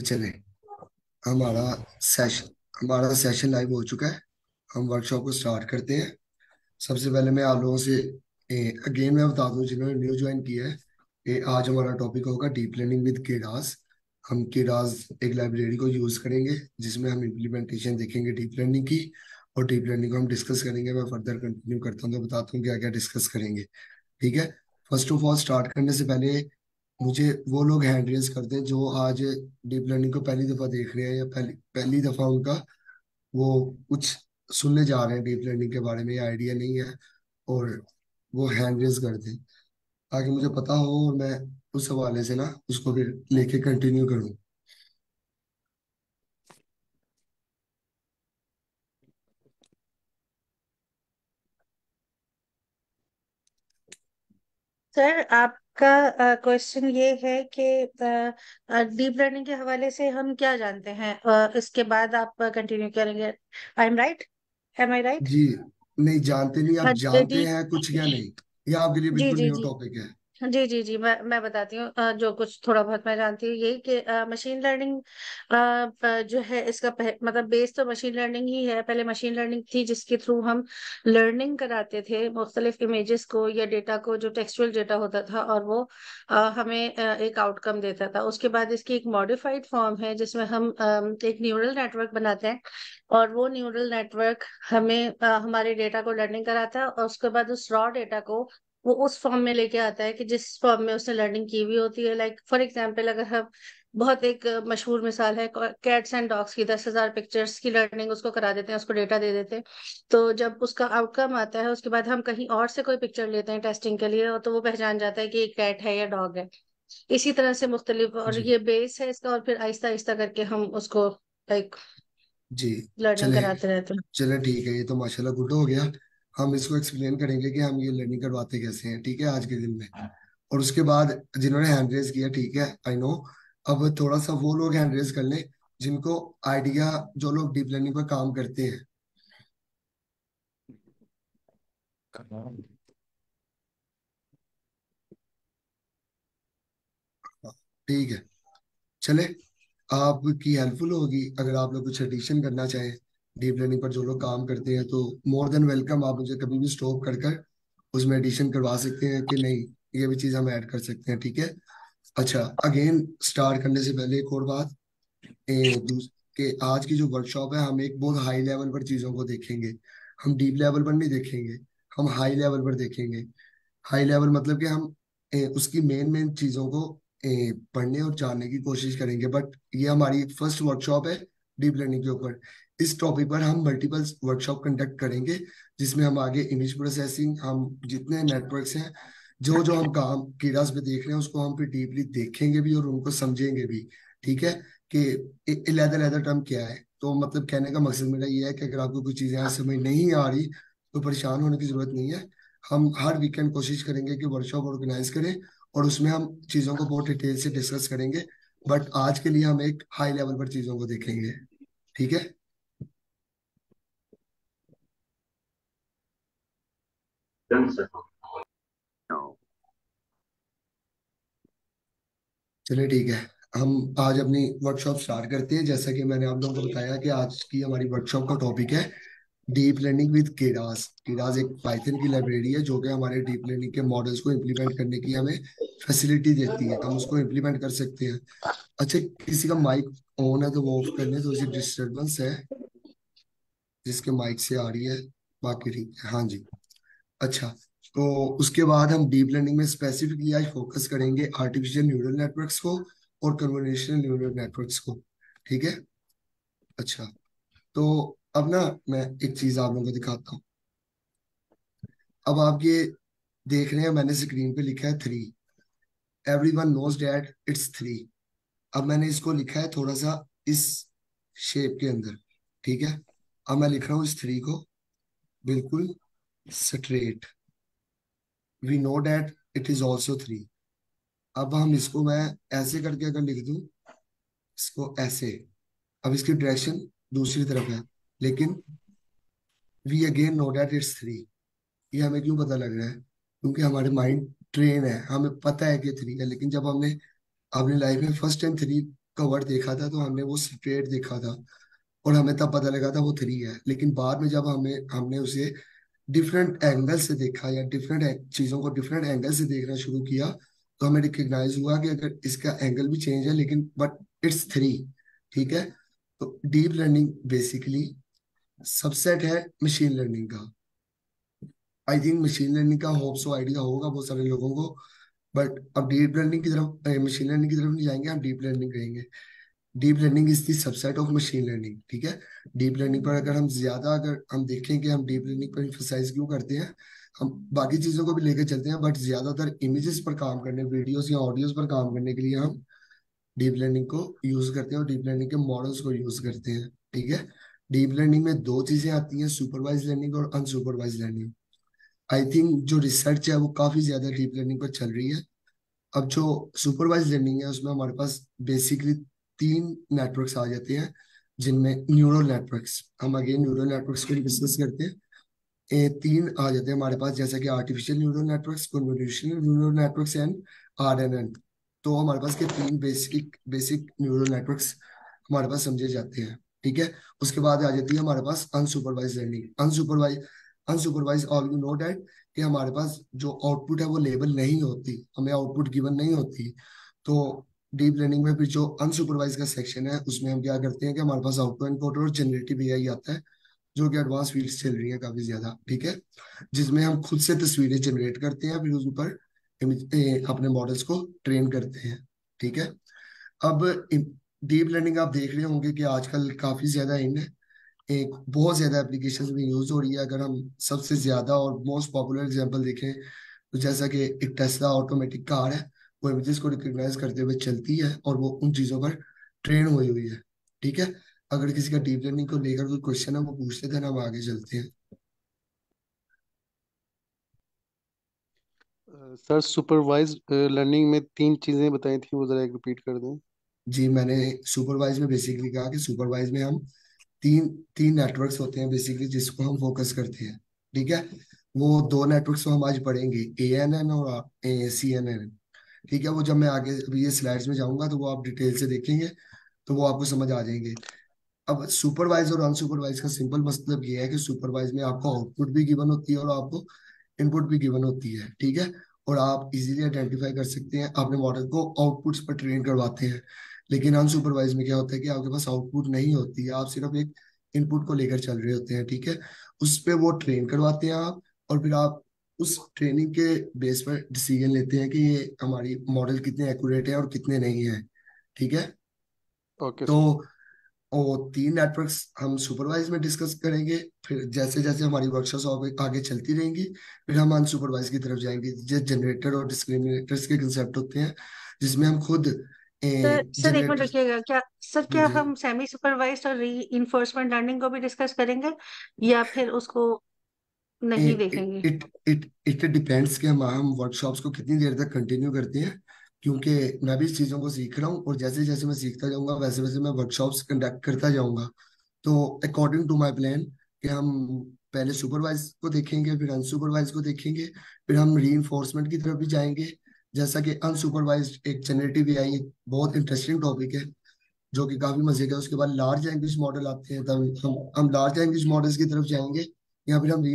चले। हमारा सेशन हमारा सेशन लाइव हो चुका है। हम वर्कशॉप को स्टार्ट करते हैं। सबसे पहले मैं आप लोगों से ए, अगेन मैं बता दूँ जिन्होंने न्यू ज्वाइन किया है कि आज हमारा टॉपिक होगा डीप लर्निंग विद केडास हम केडास एक लाइब्रेरी को यूज़ करेंगे जिसमें हम इम्प्लीमेंटेशन देखेंगे डीप लर्निंग की और डीप लर्निंग को हम डिस्कस करेंगे। मैं फर्दर कंटिन्यू करता हूँ तो बताता हूँ क्या क्या डिस्कस करेंगे। ठीक है? फ़र्स्ट ऑफ़ ऑल स्टार्ट करने से पहले मुझे वो लोग हैंड रेज करते हैं जो आज डीप लर्निंग को पहली दफ़ा देख रहे हैं या पहली पहली दफ़ा उनका वो कुछ सुनने जा रहे हैं डीप लर्निंग के बारे में आइडिया नहीं है और वो हैंड रेज कर दें ताकि मुझे पता हो और मैं उस हवाले से ना उसको फिर लेके कंटिन्यू करूँ। सर आपका क्वेश्चन ये है कि डीप लर्निंग के हवाले से हम क्या जानते हैं? इसके बाद आप कंटिन्यू करेंगे। I'm right am I right जी। नहीं जानते नहीं आप जानते हैं कुछ क्या नहीं? ये आपके लिए बिल्कुल न्यू टॉपिक है। जी जी जी मैं मैं बताती हूँ जो कुछ थोड़ा बहुत मैं जानती हूँ यही कि मशीन लर्निंग जो है इसका पह, मतलब बेस तो मशीन लर्निंग ही है। पहले मशीन लर्निंग थी जिसके थ्रू हम लर्निंग कराते थे मुख्तलिफ़ इमेजेस को या डेटा को जो टेक्सचुअल डेटा होता था और वो हमें एक आउटकम देता था। उसके बाद इसकी एक मॉडिफाइड फॉर्म है जिसमें हम एक न्यूरल नेटवर्क बनाते हैं और वो न्यूरल नेटवर्क हमें हमारे डेटा को लर्निंग कराता है और उसके बाद उस रॉ डेटा को वो उस फॉर्म में लेके आता है कि जिस फॉर्म में उसने लर्निंग की हुई होती है। लाइक फॉर एग्ज़ाम्पल अगर हम बहुत एक मशहूर मिसाल है कैट्स एंड डॉग्स की दस हज़ार पिक्चर्स की लर्निंग उसको करा देते हैं उसको डेटा दे देते हैं। तो जब उसका आउटकम आता है उसके बाद हम कहीं और से कोई पिक्चर लेते हैं टेस्टिंग के लिए तो वो पहचान जाता है कि ये कैट है या डॉग है। इसी तरह से मुख्तलिफ़ और ये बेस है इसका और फिर आहिस्ता आहिस्ता करके हम उसको लाइक जी। लर्निंग कराते रहते हैं। चले ठीक है ये तो माशाल्लाह गुड हो गया। हम इसको एक्सप्लेन करेंगे कि हम ये लर्निंग करवाते कैसे हैं ठीक है आज के दिन में। और उसके बाद जिन्होंने हैंड रेज किया ठीक है आई नो अब थोड़ा सा वो लोग हैंड रेज कर लें जिनको आइडिया जो लोग डीप लर्निंग पर काम करते हैं। ठीक है। चले आपकी हेल्पफुल होगी अगर आप लोग कुछ एडिशन करना चाहें। डीप लर्निंग पर जो लोग काम करते हैं तो मोर देन वेलकम आप मुझे कभी भी स्टॉप कर कर उसमें एडिशन करवा सकते हैं कि नहीं ये भी चीज़ हम ऐड कर सकते हैं ठीक है? अच्छा अगेन स्टार्ट करने से पहले एक और बात कि आज की जो वर्कशॉप है हम एक बहुत हाई लेवल पर चीज़ों को देखेंगे। हम डीप लेवल पर नहीं देखेंगे हम हाई लेवल पर देखेंगे। हाई लेवल मतलब कि हम ए, उसकी मेन मेन चीज़ों को ए, पढ़ने और जानने की कोशिश करेंगे बट ये हमारी फ़र्स्ट वर्कशॉप है डीप लर्निंग के ऊपर। इस टॉपिक पर हम मल्टीपल वर्कशॉप कंडक्ट करेंगे, जिसमें हम आगे इमेज प्रोसेसिंग हम जितने नेटवर्क्स हैं जो जो हम काम कीड़ास पे देख रहे हैं, उसको हम फिर डीपली देखेंगे भी और उनको समझेंगे भी, ठीक है? कि इलेदर लेदर टर्म क्या है? तो मतलब कहने का मकसद मेरा ये है कि अगर आपको कोई चीज़ें समझ नहीं आ रही तो परेशान होने की ज़रूरत नहीं है। हम हर वीकेंड कोशिश करेंगे कि वर्कशॉप ऑर्गेनाइज करें और उसमें हम चीज़ों को बहुत डिटेल से डिस्कस करेंगे बट आज के लिए हम एक हाई लेवल पर चीज़ों को देखेंगे, ठीक है? चलिए ठीक है। हम आज अपनी वर्कशॉप स्टार्ट करते हैं। जैसा कि मैंने आप लोगों को बताया कि आज की हमारी वर्कशॉप का टॉपिक है deep learning with Keras Keras एक पाइथन की लाइब्रेरी है, जो कि हमारे डीप लर्निंग के मॉडल्स को इम्प्लीमेंट करने की हमें फैसिलिटी देती है। हम उसको इम्प्लीमेंट कर सकते हैं। अच्छा किसी का माइक ऑन है तो वो ऑफ़ कर लें थोड़ी सी डिस्टर्बेंस है। जिसके माइक से आ रही है, बाकी ठीक है। हाँ जी। अच्छा तो उसके बाद हम डीप लर्निंग में स्पेसिफिकली आज फोकस करेंगे आर्टिफिशियल न्यूरल नेटवर्क्स को और कन्वोल्यूशनल न्यूरल नेटवर्क्स को, ठीक है? अच्छा तो अब ना मैं एक चीज़ आप लोगों को दिखाता हूँ। अब आप ये देख रहे हैं, मैंने स्क्रीन पे लिखा है three every one knows that it's three अब मैंने इसको लिखा है थोड़ा सा इस शेप के अंदर, ठीक है? अब मैं लिख रहा हूँ इस थ्री को, बिल्कुल। Straight we know that it is also three अब हम इसको मैं ऐसे करके अगर लिख दूँ, इसको ऐसे। अब इसकी डायरेक्शन दूसरी तरफ़ है, लेकिन we again know that it's three ये हमें क्यों पता लग रहा है? क्योंकि हमारे माइंड ट्रेन है। हमें पता है कि थ्री है, लेकिन जब हमने अपनी लाइफ में फ़र्स्ट टाइम थ्री कवर देखा था तो हमने वो स्ट्रेट देखा था, और हमें तब पता लगा था वो थ्री है। लेकिन बाद में जब हमें हमने उसे डिफरेंट एंगल से देखा या डिफरेंट चीज़ों को डिफरेंट एंगल से देखना शुरू किया तो हमें रिकग्नाइज हुआ कि अगर इसका एंगल भी चेंज है, लेकिन बट इट्स थ्री ठीक है? तो डीप लर्निंग बेसिकली सबसेट है मशीन लर्निंग का। आई थिंक मशीन लर्निंग का होप सो आइडिया होगा बहुत सारे लोगों को बट अब डीप लर्निंग की तरफ़ मशीन लर्निंग की तरफ़ नहीं जाएँगे, हम डीप लर्निंग करेंगे। Deep learning is the subset of machine learning ठीक है? डीप लर्निंग पर अगर हम ज़्यादा अगर हम देखें कि हम डीप लर्निंग पर इम्फोसाइज क्यों करते हैं, हम बाकी चीज़ों को भी लेकर चलते हैं बट ज़्यादातर इमेजेस पर काम करने वीडियोस या ऑडियोस पर काम करने के लिए हम डीप लर्निंग को यूज़ करते हैं और डीप लर्निंग के मॉडल्स को यूज़ करते हैं, ठीक है? डीप लर्निंग में दो चीज़ें आती हैं सुपरवाइज लर्निंग और अनसुपरवाइज लर्निंग आई थिंक जो रिसर्च है वो काफ़ी ज़्यादा डीप लर्निंग पर चल रही है. अब जो सुपरवाइज लर्निंग है, उसमें हमारे पास बेसिकली तीन नेटवर्क्स आ जाते हैं जिनमें न्यूरल नेटवर्क्स हम अगेन न्यूरल नेटवर्क्स को डिस्कस करते हैं। ए, तीन आ जाते हैं हमारे पास जैसे कि artificial neural networks convolutional neural networks and RNN तो हमारे पास के तीन बेसिक बेसिक न्यूरल नेटवर्क्स हमारे पास समझे जाते हैं ठीक है? उसके बाद आ जाती है हमारे पास unsupervise learning unsupervise unsupervise all you know that कि हमारे पास जो आउटपुट है वो लेबल नहीं होती हमें आउटपुट गिवन नहीं होती। तो डीप लर्निंग में फिर जो अनसुपरवाइज का सेक्शन है, उसमें हम क्या करते हैं कि हमारे पास आउटपुट इनपुट और जनरेटिव एआई आता है, जो कि एडवांस फील्ड्स चल रही है काफ़ी ज़्यादा, ठीक है? जिसमें हम खुद से तस्वीरें जनरेट करते हैं, फिर उस ऊपर अपने मॉडल्स को ट्रेन करते हैं, ठीक है? अब डीप लर्निंग आप देख रहे होंगे कि आजकल काफ़ी ज़्यादा इन, एक, बहुत ज़्यादा एप्लीकेशन में यूज़ हो रही है। अगर हम सबसे ज़्यादा और मोस्ट पॉपुलर एग्ज़ाम्पल देखें तो जैसा कि एक टेस्ला ऑटोमेटिक कार है वो इमेजेस को रिकॉग्नाइज करते हुए चलती है और वो उन चीज़ों पर ट्रेन हुई हुई है। ठीक है? अगर किसी का डीप लर्निंग को लेकर कोई क्वेश्चन है वो पूछते थे ना हम आगे चलते हैं। सर सुपरवाइज लर्निंग में तीन चीज़ें बताई थी वो जरा एक रिपीट कर दें। जी मैंने सुपरवाइज में बेसिकली कहा कि सुपरवाइज में हम तीन तीन नेटवर्क्स होते हैं बेसिकली जिसको हम फोकस करते हैं। ठीक है? वो दो नेटवर्क्स हम आज पढ़ेंगे ए एन एन और सी एन एन ठीक है, वो जब मैं आगे अभी ये स्लाइड्स में जाऊँगा तो वो आप डिटेल से देखेंगे तो वो आपको समझ आ जाएँगे। अब सुपरवाइज और अनसुपरवाइज का सिंपल मतलब ये है कि सुपरवाइज में आपको आउटपुट भी गिवन होती है और आपको इनपुट भी गिवन होती है, ठीक है? और आप इजीली आइडेंटिफाई कर सकते हैं अपने मॉडल को आउटपुट्स पर ट्रेन करवाते हैं। लेकिन अनसुपरवाइज में क्या होता है कि आपके पास आउटपुट नहीं होती है, आप सिर्फ़ एक इनपुट को लेकर चल रहे होते हैं, ठीक है? उस पर वो ट्रेन करवाते हैं आप और फिर आप उस ट्रेनिंग के बेस पर डिसीज़न लेते हैं कि ये हमारी मॉडल कितने एक्यूरेट है और कितने नहीं है ठीक है? ओके तो और तीन नेटवर्क्स हम सुपरवाइज में डिस्कस करेंगे फिर जैसे जैसे हमारी वर्कशॉप आगे चलती रहेंगी फिर हम अनसुपरवाइज की तरफ़ जाएँगे। जो जनरेटर और डिस्क्रिमिनेटर्स के कंसेप्ट होते हैं जिसमें हम खुद सर सर एक मिनट रखिएगा क्या सर क्या हम सेमी सुपरवाइज्ड और री इन्फोर्समेंट लर्निंग को भी डिस्कस करेंगे या फिर उसको नहीं देखेंगे। इट इट इट डिपेंड्स कि हम हम वर्कशॉप्स को कितनी देर तक कंटिन्यू करते हैं क्योंकि मैं भी इस चीज़ों को सीख रहा हूँ और जैसे जैसे मैं सीखता जाऊँगा वैसे वैसे मैं वर्कशॉप्स कंडक्ट करता जाऊँगा। तो अकॉर्डिंग टू माई प्लान कि हम पहले सुपरवाइज को देखेंगे फिर अनसुपरवाइज को देखेंगे फिर हम री की तरफ़ भी जाएँगे। जैसा कि अनसुपरवाइज एक जनरेटिव एआई आई बहुत इंटरेस्टिंग टॉपिक है जो कि काफ़ी मज़े का उसके बाद लार्ज लैंग्वेज मॉडल आते हैं तब हम हम लार्ज लैंग्वेज मॉडल्स की तरफ़ जाएँगे। या फिर हम री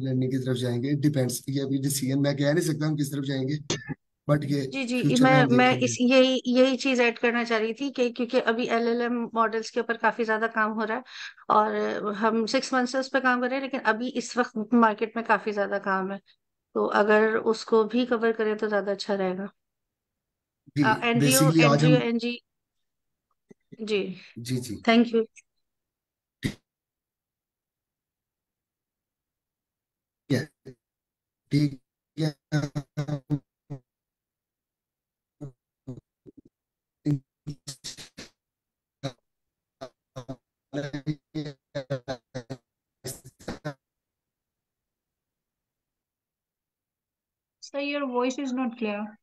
लर्निंग की तरफ़ जाएँगे डिपेंड्स ये अभी डिसीज़न मैं कह नहीं सकता हम किस तरफ़ जाएँगे बट ये जी जी मैं मैं इस यही यही चीज़ ऐड करना चाह रही थी कि क्योंकि अभी एलएलएम मॉडल्स के ऊपर काफ़ी ज़्यादा काम हो रहा है और हम सिक्स मंथ्स से उस पर काम कर रहे हैं लेकिन अभी इस वक्त मार्केट में काफ़ी ज़्यादा काम है। तो अगर उसको भी कवर करें तो ज़्यादा अच्छा रहेगा। एनजीओ एनजीओ एनजी जी। जी जी। Thank you Yeah. Big, your voice is not clear.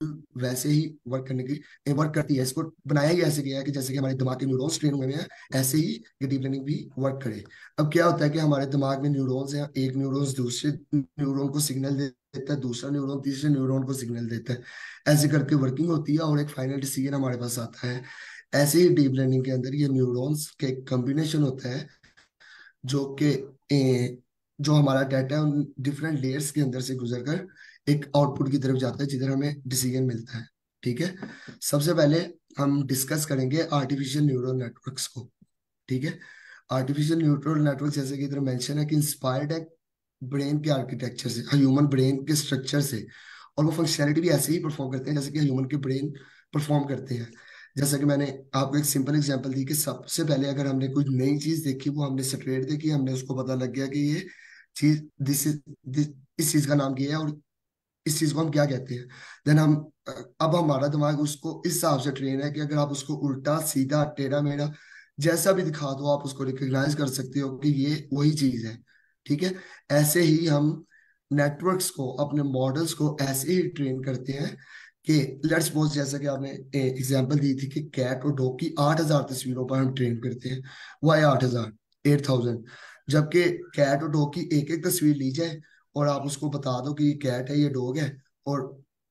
वैसे ही वर्क करने की वर्क करती है। इसको बनाया ही ऐसे गया है कि जैसे कि हमारे दिमाग के न्यूरॉन्स ट्रेन हुए हैं, ऐसे ही ये डीप लर्निंग भी वर्क करे। अब क्या होता है कि हमारे दिमाग में न्यूरॉन्स हैं, एक न्यूरॉन्स दूसरे न्यूरॉन को सिग्नल देता है, दूसरा न्यूरॉन तीसरे न्यूरॉन को सिग्नल देता है। ऐसे करके वर्किंग होती है और एक फाइनल डिसीज़न हमारे पास आता है। ऐसे ही डीप लर्निंग के अंदर ये न्यूरॉन्स के कॉम्बिनेशन होता है, जो कि जो हमारा डाटा है उन डिफरेंट लेयर्स के अंदर से गुजर कर एक आउटपुट की तरफ़ जाता है, जिधर हमें डिसीज़न मिलता है, ठीक है? सबसे पहले हम डिस्कस करेंगे आर्टिफिशियल न्यूरल नेटवर्क्स को, ठीक है? आर्टिफिशियल न्यूरल नेटवर्क जैसे कि इधर मेंशन है कि इंस्पायर्ड है ब्रेन के आर्किटेक्चर से ह्यूमन ब्रेन के स्ट्रक्चर से, और वो फंक्शनैलिटी भी ऐसे ही परफॉर्म करते हैं जैसे कि ह्यूमन के ब्रेन परफॉर्म करते हैं। जैसा कि मैंने आपको एक सिंपल एग्जांपल दी कि सबसे पहले अगर हमने कोई नई चीज़ देखी, वो हमने स्ट्रेट देखी, हमने उसको पता लग गया कि ये चीज़ दिस इज़ इस चीज़ का नाम ये है और इस चीज़ को हम क्या कहते हैं? देन हम अब हमारा दिमाग उसको इस हिसाब से ट्रेन है कि अगर आप उसको उल्टा, सीधा, टेढ़ा, मेढ़ा जैसा भी दिखा दो, आप उसको रिकॉग्नाइज कर सकते हो कि ये वही चीज़ है। ठीक है? ऐसे ही हम नेटवर्क्स को, अपने मॉडल्स को ऐसे ही ट्रेन करते हैं कि लेट्स सपोज़ जैसा कि आपने एग्जांपल दी थी कि कैट और डॉग की आठ हज़ार तस्वीरों पर हम ट्रेन करते हैं। वो है आठ हज़ार? एट थाउज़ेंड जबकि कैट और डॉग की एक एक तस्वीर ली जाए और आप उसको बता दो कि ये कैट है, ये डॉग है और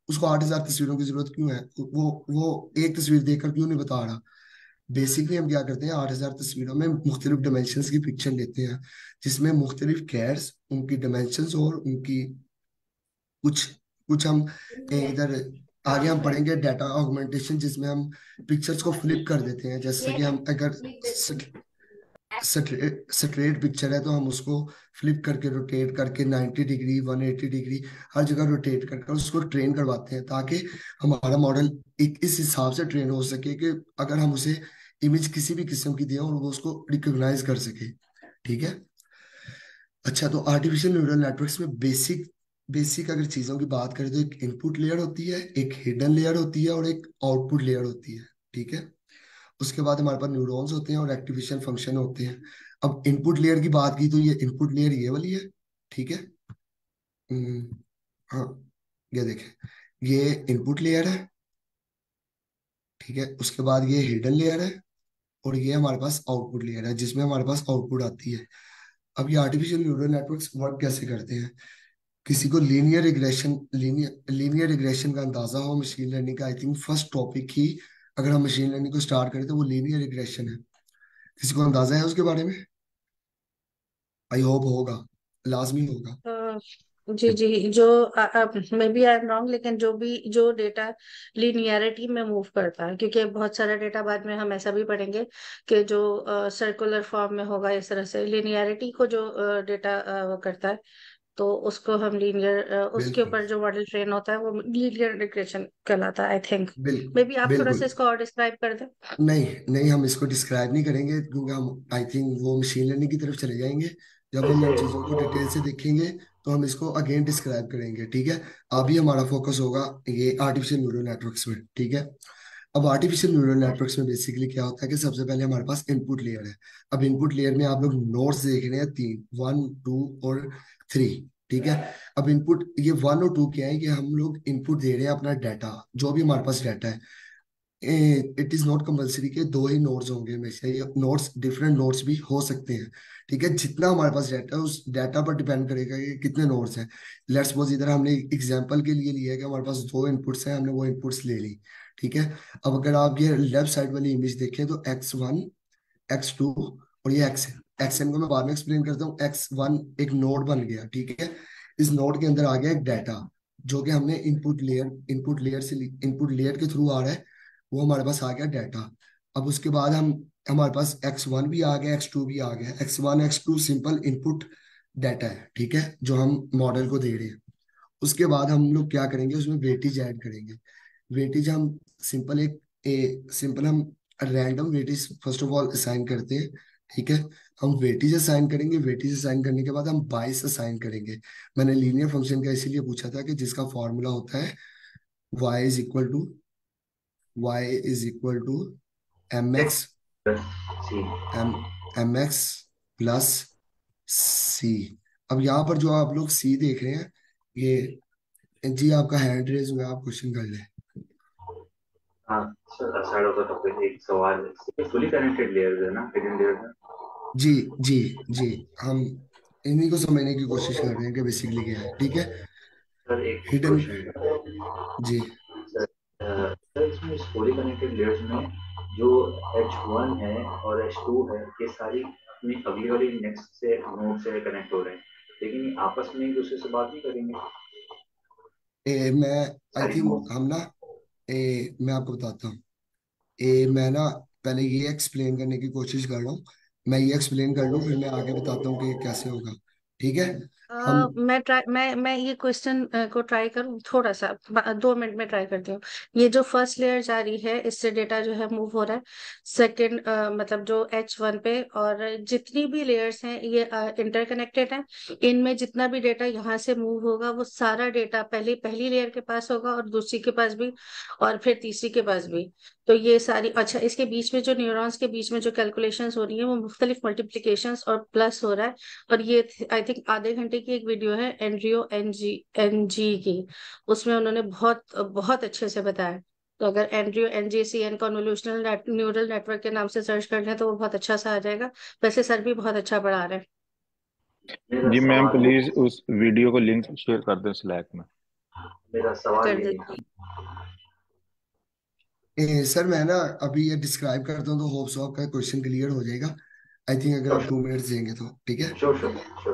उसको आठ हज़ार तस्वीरों की ज़रूरत क्यों है? वो वो एक तस्वीर देखकर क्यों नहीं बता रहा? बेसिकली हम क्या करते हैं, आठ हज़ार तस्वीरों में मुख्तलिफ़ डायमेंशन की पिक्चर लेते हैं, जिसमें मुख्तलिफ़ कैट्स उनकी डायमेंशन और उनकी कुछ कुछ हम इधर आगे हम पढ़ेंगे डाटा ऑगमेंटेशन जिसमें हम पिक्चर्स को फ्लिप कर देते हैं, जैसे कि हम अगर स्ट्रेट पिक्चर है तो हम उसको फ्लिप करके रोटेट करके 90 डिग्री 180 डिग्री हर जगह रोटेट करके उसको ट्रेन करवाते हैं ताकि हमारा मॉडल एक इस हिसाब से ट्रेन हो सके कि अगर हम उसे इमेज किसी भी किस्म की दें और वो उसको रिकॉग्नाइज कर सके। ठीक है? अच्छा तो आर्टिफिशियल न्यूरल नेटवर्क्स में बेसिक बेसिक अगर चीज़ों की बात करें तो एक इनपुट लेयर होती है, एक हिडन लेयर होती है और एक आउटपुट लेयर होती है। ठीक है? उसके बाद हमारे पास न्यूरॉन्स होते हैं और एक्टिवेशन फ़ंक्शन होते हैं। अब इनपुट लेयर की बात की तो ये इनपुट लेयर ये वाली है ठीक है? हम्म, हाँ ये देखें ये इनपुट लेयर है ठीक है? उसके बाद ये हिडन लेयर है और ये हमारे पास आउटपुट लेयर है जिसमें हमारे पास आउटपुट आती है। अब ये आर्टिफिशियल न्यूरल नेटवर्क्स वर्क कैसे करते हैं? किसी को linear regression linear linear regression का अंदाज़ा हो मशीन लर्निंग का आई थिंक फ़र्स्ट टॉपिक ही अगर हम मशीन लर्निंग को स्टार्ट करें तो वो लीनियर रिग्रेशन है। किसी को अंदाज़ा है उसके बारे में? आई होप होगा। लाजमी होगा। जी जी, जो maybe I am wrong लेकिन जो भी, जो डेटा लीनियरिटी में मूव करता है, क्योंकि बहुत सारा डेटा बाद में हम ऐसा भी पढ़ेंगे कि जो सर्कुलर फॉर्म में होगा, इस तरह से लीनियरिटी को जो डेटा वो करता है तो उसको हम लीनियर उसके ऊपर जो मॉडल ट्रेन होता है वो लीनियर रिग्रेशन कहलाता है आई थिंक मे बी आप थोड़ा सा इसको और डिस्क्राइब कर दें। नहीं नहीं हम इसको डिस्क्राइब नहीं करेंगे क्योंकि हम आई थिंक वो मशीन लर्निंग की तरफ़ चले जाएँगे। जब हम इन चीज़ों को डिटेल से देखेंगे तो हम इसको अगेन डिस्क्राइब करेंगे ठीक है? अभी हमारा फोकस होगा ये आर्टिफिशियल न्यूरल नेटवर्क्स में ठीक है? अब आर्टिफिशियल न्यूरल नेटवर्क्स में बेसिकली क्या होता है कि सबसे पहले हमारे पास इनपुट लेयर है। अब इनपुट लेयर में आप लोग नोट्स देख रहे हैं तीन वन टू और थ्री ठीक है? अब इनपुट ये वन और टू क्या है? कि हम लोग इनपुट दे रहे हैं अपना डाटा जो भी हमारे पास डाटा है। इट इज़ नॉट कंपल्सरी के दो ही नोट्स होंगे हमेशा ये नोट्स डिफरेंट नोट्स भी हो सकते हैं ठीक है? जितना हमारे पास डाटा है उस डाटा पर डिपेंड करेगा कि कितने नोट्स हैं। लेट्स सपोज़ इधर हमने एग्जांपल के लिए लिया है कि हमारे पास दो इनपुट्स हैं हमने वो इनपुट्स ले ली ठीक है? अब अगर आप ये लेफ़्ट साइड वाली इमेज देखें तो एक्स वन एक्स टू और ये एक्स एक्स एन को मैं बाद में एक्सप्लेन करता हूँ। एक्स वन एक नोड बन गया ठीक है? इस नोड के अंदर आ गया एक डाटा जो कि हमने इनपुट लेयर इनपुट लेयर से इनपुट लेयर के थ्रू आ रहा है वो हमारे पास आ गया डाटा अब उसके बाद हम हमारे पास एक्स वन भी आ गया एक्स टू भी आ गया। X one x two simple input data है ठीक है? जो हम मॉडल को दे रहे हैं। उसके बाद हम लोग क्या करेंगे? उसमें वेटेज ऐड करेंगे। वेटेज हम सिंपल एक ए, सिंपल हम random weightage first of all assign करते हैं ठीक है? हम वेटेज असाइन करेंगे वेटेज असाइन करने के बाद हम बाइस असाइन करेंगे। मैंने लीनियर फ़ंक्शन का इसीलिए पूछा था कि जिसका फॉर्मूला होता है y is equal to y is equal to m x m m x plus c अब यहाँ पर जो आप लोग सी देख रहे हैं, ये, जी आपका हैंड रेज हुआ आप क्वेश्चन कर ले। हाँ साइड ऑफ़ द टॉपिक एक सवाल फुली कनेक्टेड लेयर्स है ना हिडन लेयर्स है? जी जी जी। हम इन्हीं को समझने की कोशिश कर रहे हैं कि बेसिकली क्या है ठीक है? सर एक हिडन जी। सर इसमें इस कनेक्टेड लेयर्स में जो H1 है और H2 है ये सारी अपनी अगली वाली नेक्स्ट से नोड से कनेक्ट हो रहे हैं। लेकिन आपस में एक दूसरे से बात नहीं करेंगे। ए, मैं आई थिंक हम ना ए, मैं आपको बताता हूँ। ए, मैं ना पहले ये एक्सप्लेन करने की कोशिश कर रहा हूँ मैं ये एक्सप्लेन कर लूँ, फिर मैं आगे बताता हूँ कि कैसे होगा। ठीक है? हम मैं ट्राई, मैं मैं ये क्वेश्चन को ट्राई करूँ? थोड़ा सा दो मिनट में ट्राई करती हूँ। ये जो फ़र्स्ट लेयर जा रही है, इससे डेटा जो है मूव हो रहा है। सेकंड मतलब जो एच वन पे और जितनी भी लेयर्स हैं, ये इंटरकनेक्टेड हैं। इनमें जितना भी डेटा यहाँ से मूव होगा, वो सारा डेटा पहले, पहली लेयर के पास होगा और दूसरी के पास भी और फिर तीसरी के पास भी। तो ये सारी अच्छा इसके बीच में जो न्यूरॉन्स के बीच में जो कैलकुलेशंस हो रही है, वो मुख्तलिफ़ मल्टीप्लिकेशंस और प्लस हो रहा है। और ये आई थिंक आधे घंटे की एक वीडियो है एंड्रियो एनजी एनजी की। उसमें उन्होंने बहुत बहुत अच्छे से बताया। तो अगर एंड्रियो एनजीसी एन कन्वोल्यूशनल न्यूरल नेटवर्क के नाम से सर्च कर लें तो वो बहुत अच्छा सा आ जाएगा। वैसे सर भी बहुत अच्छा पढ़ा रहे हैं। जी मैम प्लीज़ उस वीडियो को लिंक शेयर कर दें स्लैक में। मेरा सवाल ए, सर मैं ना अभी ये डिस्क्राइब करता हूँ तो होप सो आपका क्वेश्चन क्लियर हो जाएगा। आई थिंक अगर आप टू मिनट्स देंगे तो ठीक है?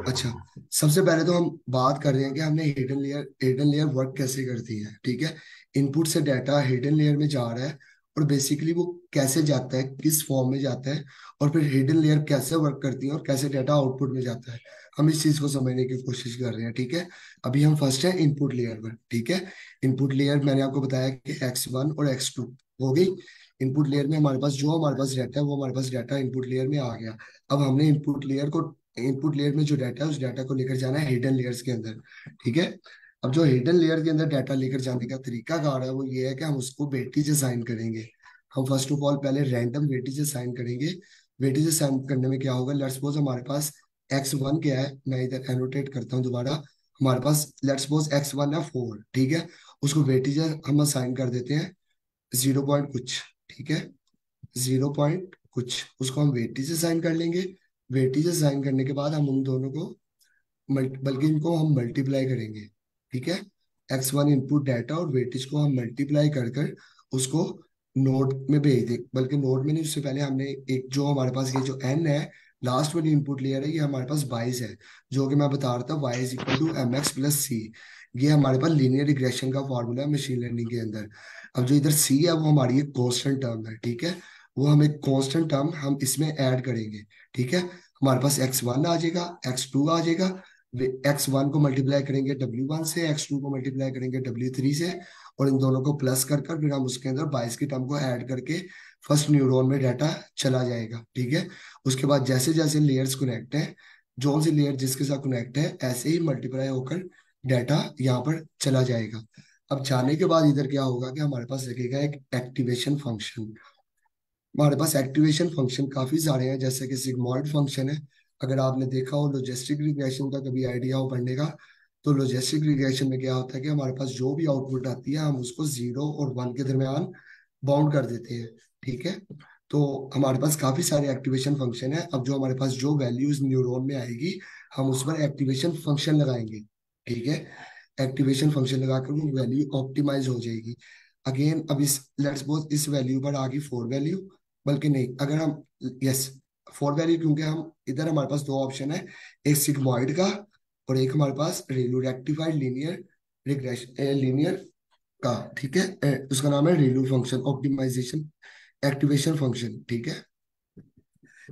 अच्छा सबसे पहले तो हम बात कर रहे हैं कि हमने hidden layer hidden layer work कैसे करती है ठीक है? इनपुट से डाटा हिडन लेयर में जा रहा है और बेसिकली वो कैसे जाता है किस फॉर्म में जाता है और फिर हिडन लेयर कैसे वर्क करती है और कैसे डाटा आउटपुट में जाता है हम इस चीज़ को समझने की कोशिश कर रहे हैं ठीक है? अभी हम फ़र्स्ट है इनपुट लेयर पर ठीक है? इनपुट लेयर मैंने आपको बताया कि एक्स वन और एक्स टू हो गई? इनपुट लेयर में हमारे पास जो हमारे पास डाटा है, वो हमारे पास डाटा इनपुट लेयर में आ गया। अब हमने इनपुट लेयर को इनपुट लेयर में जो डाटा है, उस डाटा को लेकर जाना है हिडन लेयर्स के अंदर, ठीक है? अब जो हिडन लेयर के अंदर डाटा लेकर जाने का तरीका कार है, वो ये है कि हम उसको वेटेज असाइन करेंगे। हम फ़र्स्ट ऑफ़ ऑल पहले रैंडम वेटेज असाइन करेंगे। वेटेज असाइन करने में क्या होगा? लेट्स सपोज़ हमारे पास एक्स वन क्या है? मैं इधर एनोटेट करता हूँ दोबारा। हमारे पास लेट्स सपोज़ एक्स वन है फोर ठीक है? उसको वेटेज हम असाइन कर देते हैं। ज़ीरो पॉइंट कुछ। ठीक है? ज़ीरो पॉइंट कुछ, उसको हम वेटेज असाइन कर लेंगे। वेटेज असाइन करने के बाद हम उन दोनों को बल्कि इनको हम मल्टीप्लाई करेंगे, ठीक है? एक्स वन इनपुट डाटा और वेटेज को हम मल्टीप्लाई कर कर उसको नोड में भेज दे, बल्कि नोड में नहीं, उससे पहले हमने एक, जो हमारे पास ये जो एन है लास्ट वाली इनपुट लेयर है, ये हमारे पास बाईस है, जो कि मैं बता रहा था y is equal to m x plus c ये हमारे पास लीनियर रिग्रेशन का फॉर्मूला है मशीन लर्निंग के अंदर। अब जो इधर सी है, वो हमारी एक कांस्टेंट टर्म है, ठीक है? वो हम एक कांस्टेंट टर्म हम इसमें ऐड करेंगे, ठीक है? हमारे पास एक्स वन आ जाएगा एक्स टू आ जाएगा एक्स वन को मल्टीप्लाई करेंगे डब्ल्यू वन से एक्स टू को मल्टीप्लाई करेंगे डब्ल्यू थ्री से, और इन दोनों को प्लस कर कर फिर हम उसके अंदर बाईस की टर्म को ऐड करके फ़र्स्ट न्यूरॉन में डाटा चला जाएगा, ठीक है? उसके बाद जैसे जैसे लेयर्स कनेक्ट है, जो सी लेयर जिसके साथ कनेक्ट है, ऐसे ही मल्टीप्लाई होकर डाटा यहाँ पर चला जाएगा। अब जाने के बाद इधर क्या होगा कि हमारे पास लगेगा एक एक्टिवेशन फ़ंक्शन हमारे पास एक्टिवेशन फ़ंक्शन काफ़ी सारे हैं, जैसे कि सिग्मॉइड फ़ंक्शन है। अगर आपने देखा हो लॉजिस्टिक रिग्रेशन का कभी आइडिया हो पढ़ने का तो लॉजिस्टिक रिग्रेशन में क्या होता है कि हमारे पास जो भी आउटपुट आती है, हम उसको ज़ीरो और वन के दरमियान बाउंड कर देते हैं, ठीक है? तो हमारे पास काफ़ी सारे एक्टिवेशन फ़ंक्शन है। अब जो हमारे पास जो वैल्यूज़ न्यूरॉन में आएगी, हम उस पर एक्टिवेशन फ़ंक्शन लगाएँगे, ठीक है? एक्टिवेशन फ़ंक्शन लगाकर वो वैल्यू ऑप्टिमाइज हो जाएगी। अगेन अब इस लेट्स सपोज़ इस वैल्यू पर आ गई फोर वैल्यू बल्कि नहीं अगर हम यस फोर वैल्यू क्योंकि हम इधर हमारे पास दो ऑप्शन है एक सिग्मॉइड का और एक हमारे पास ReLU rectified linear regression linear का ठीक है? ए, उसका नाम है ReLU function optimisation activation function ठीक है?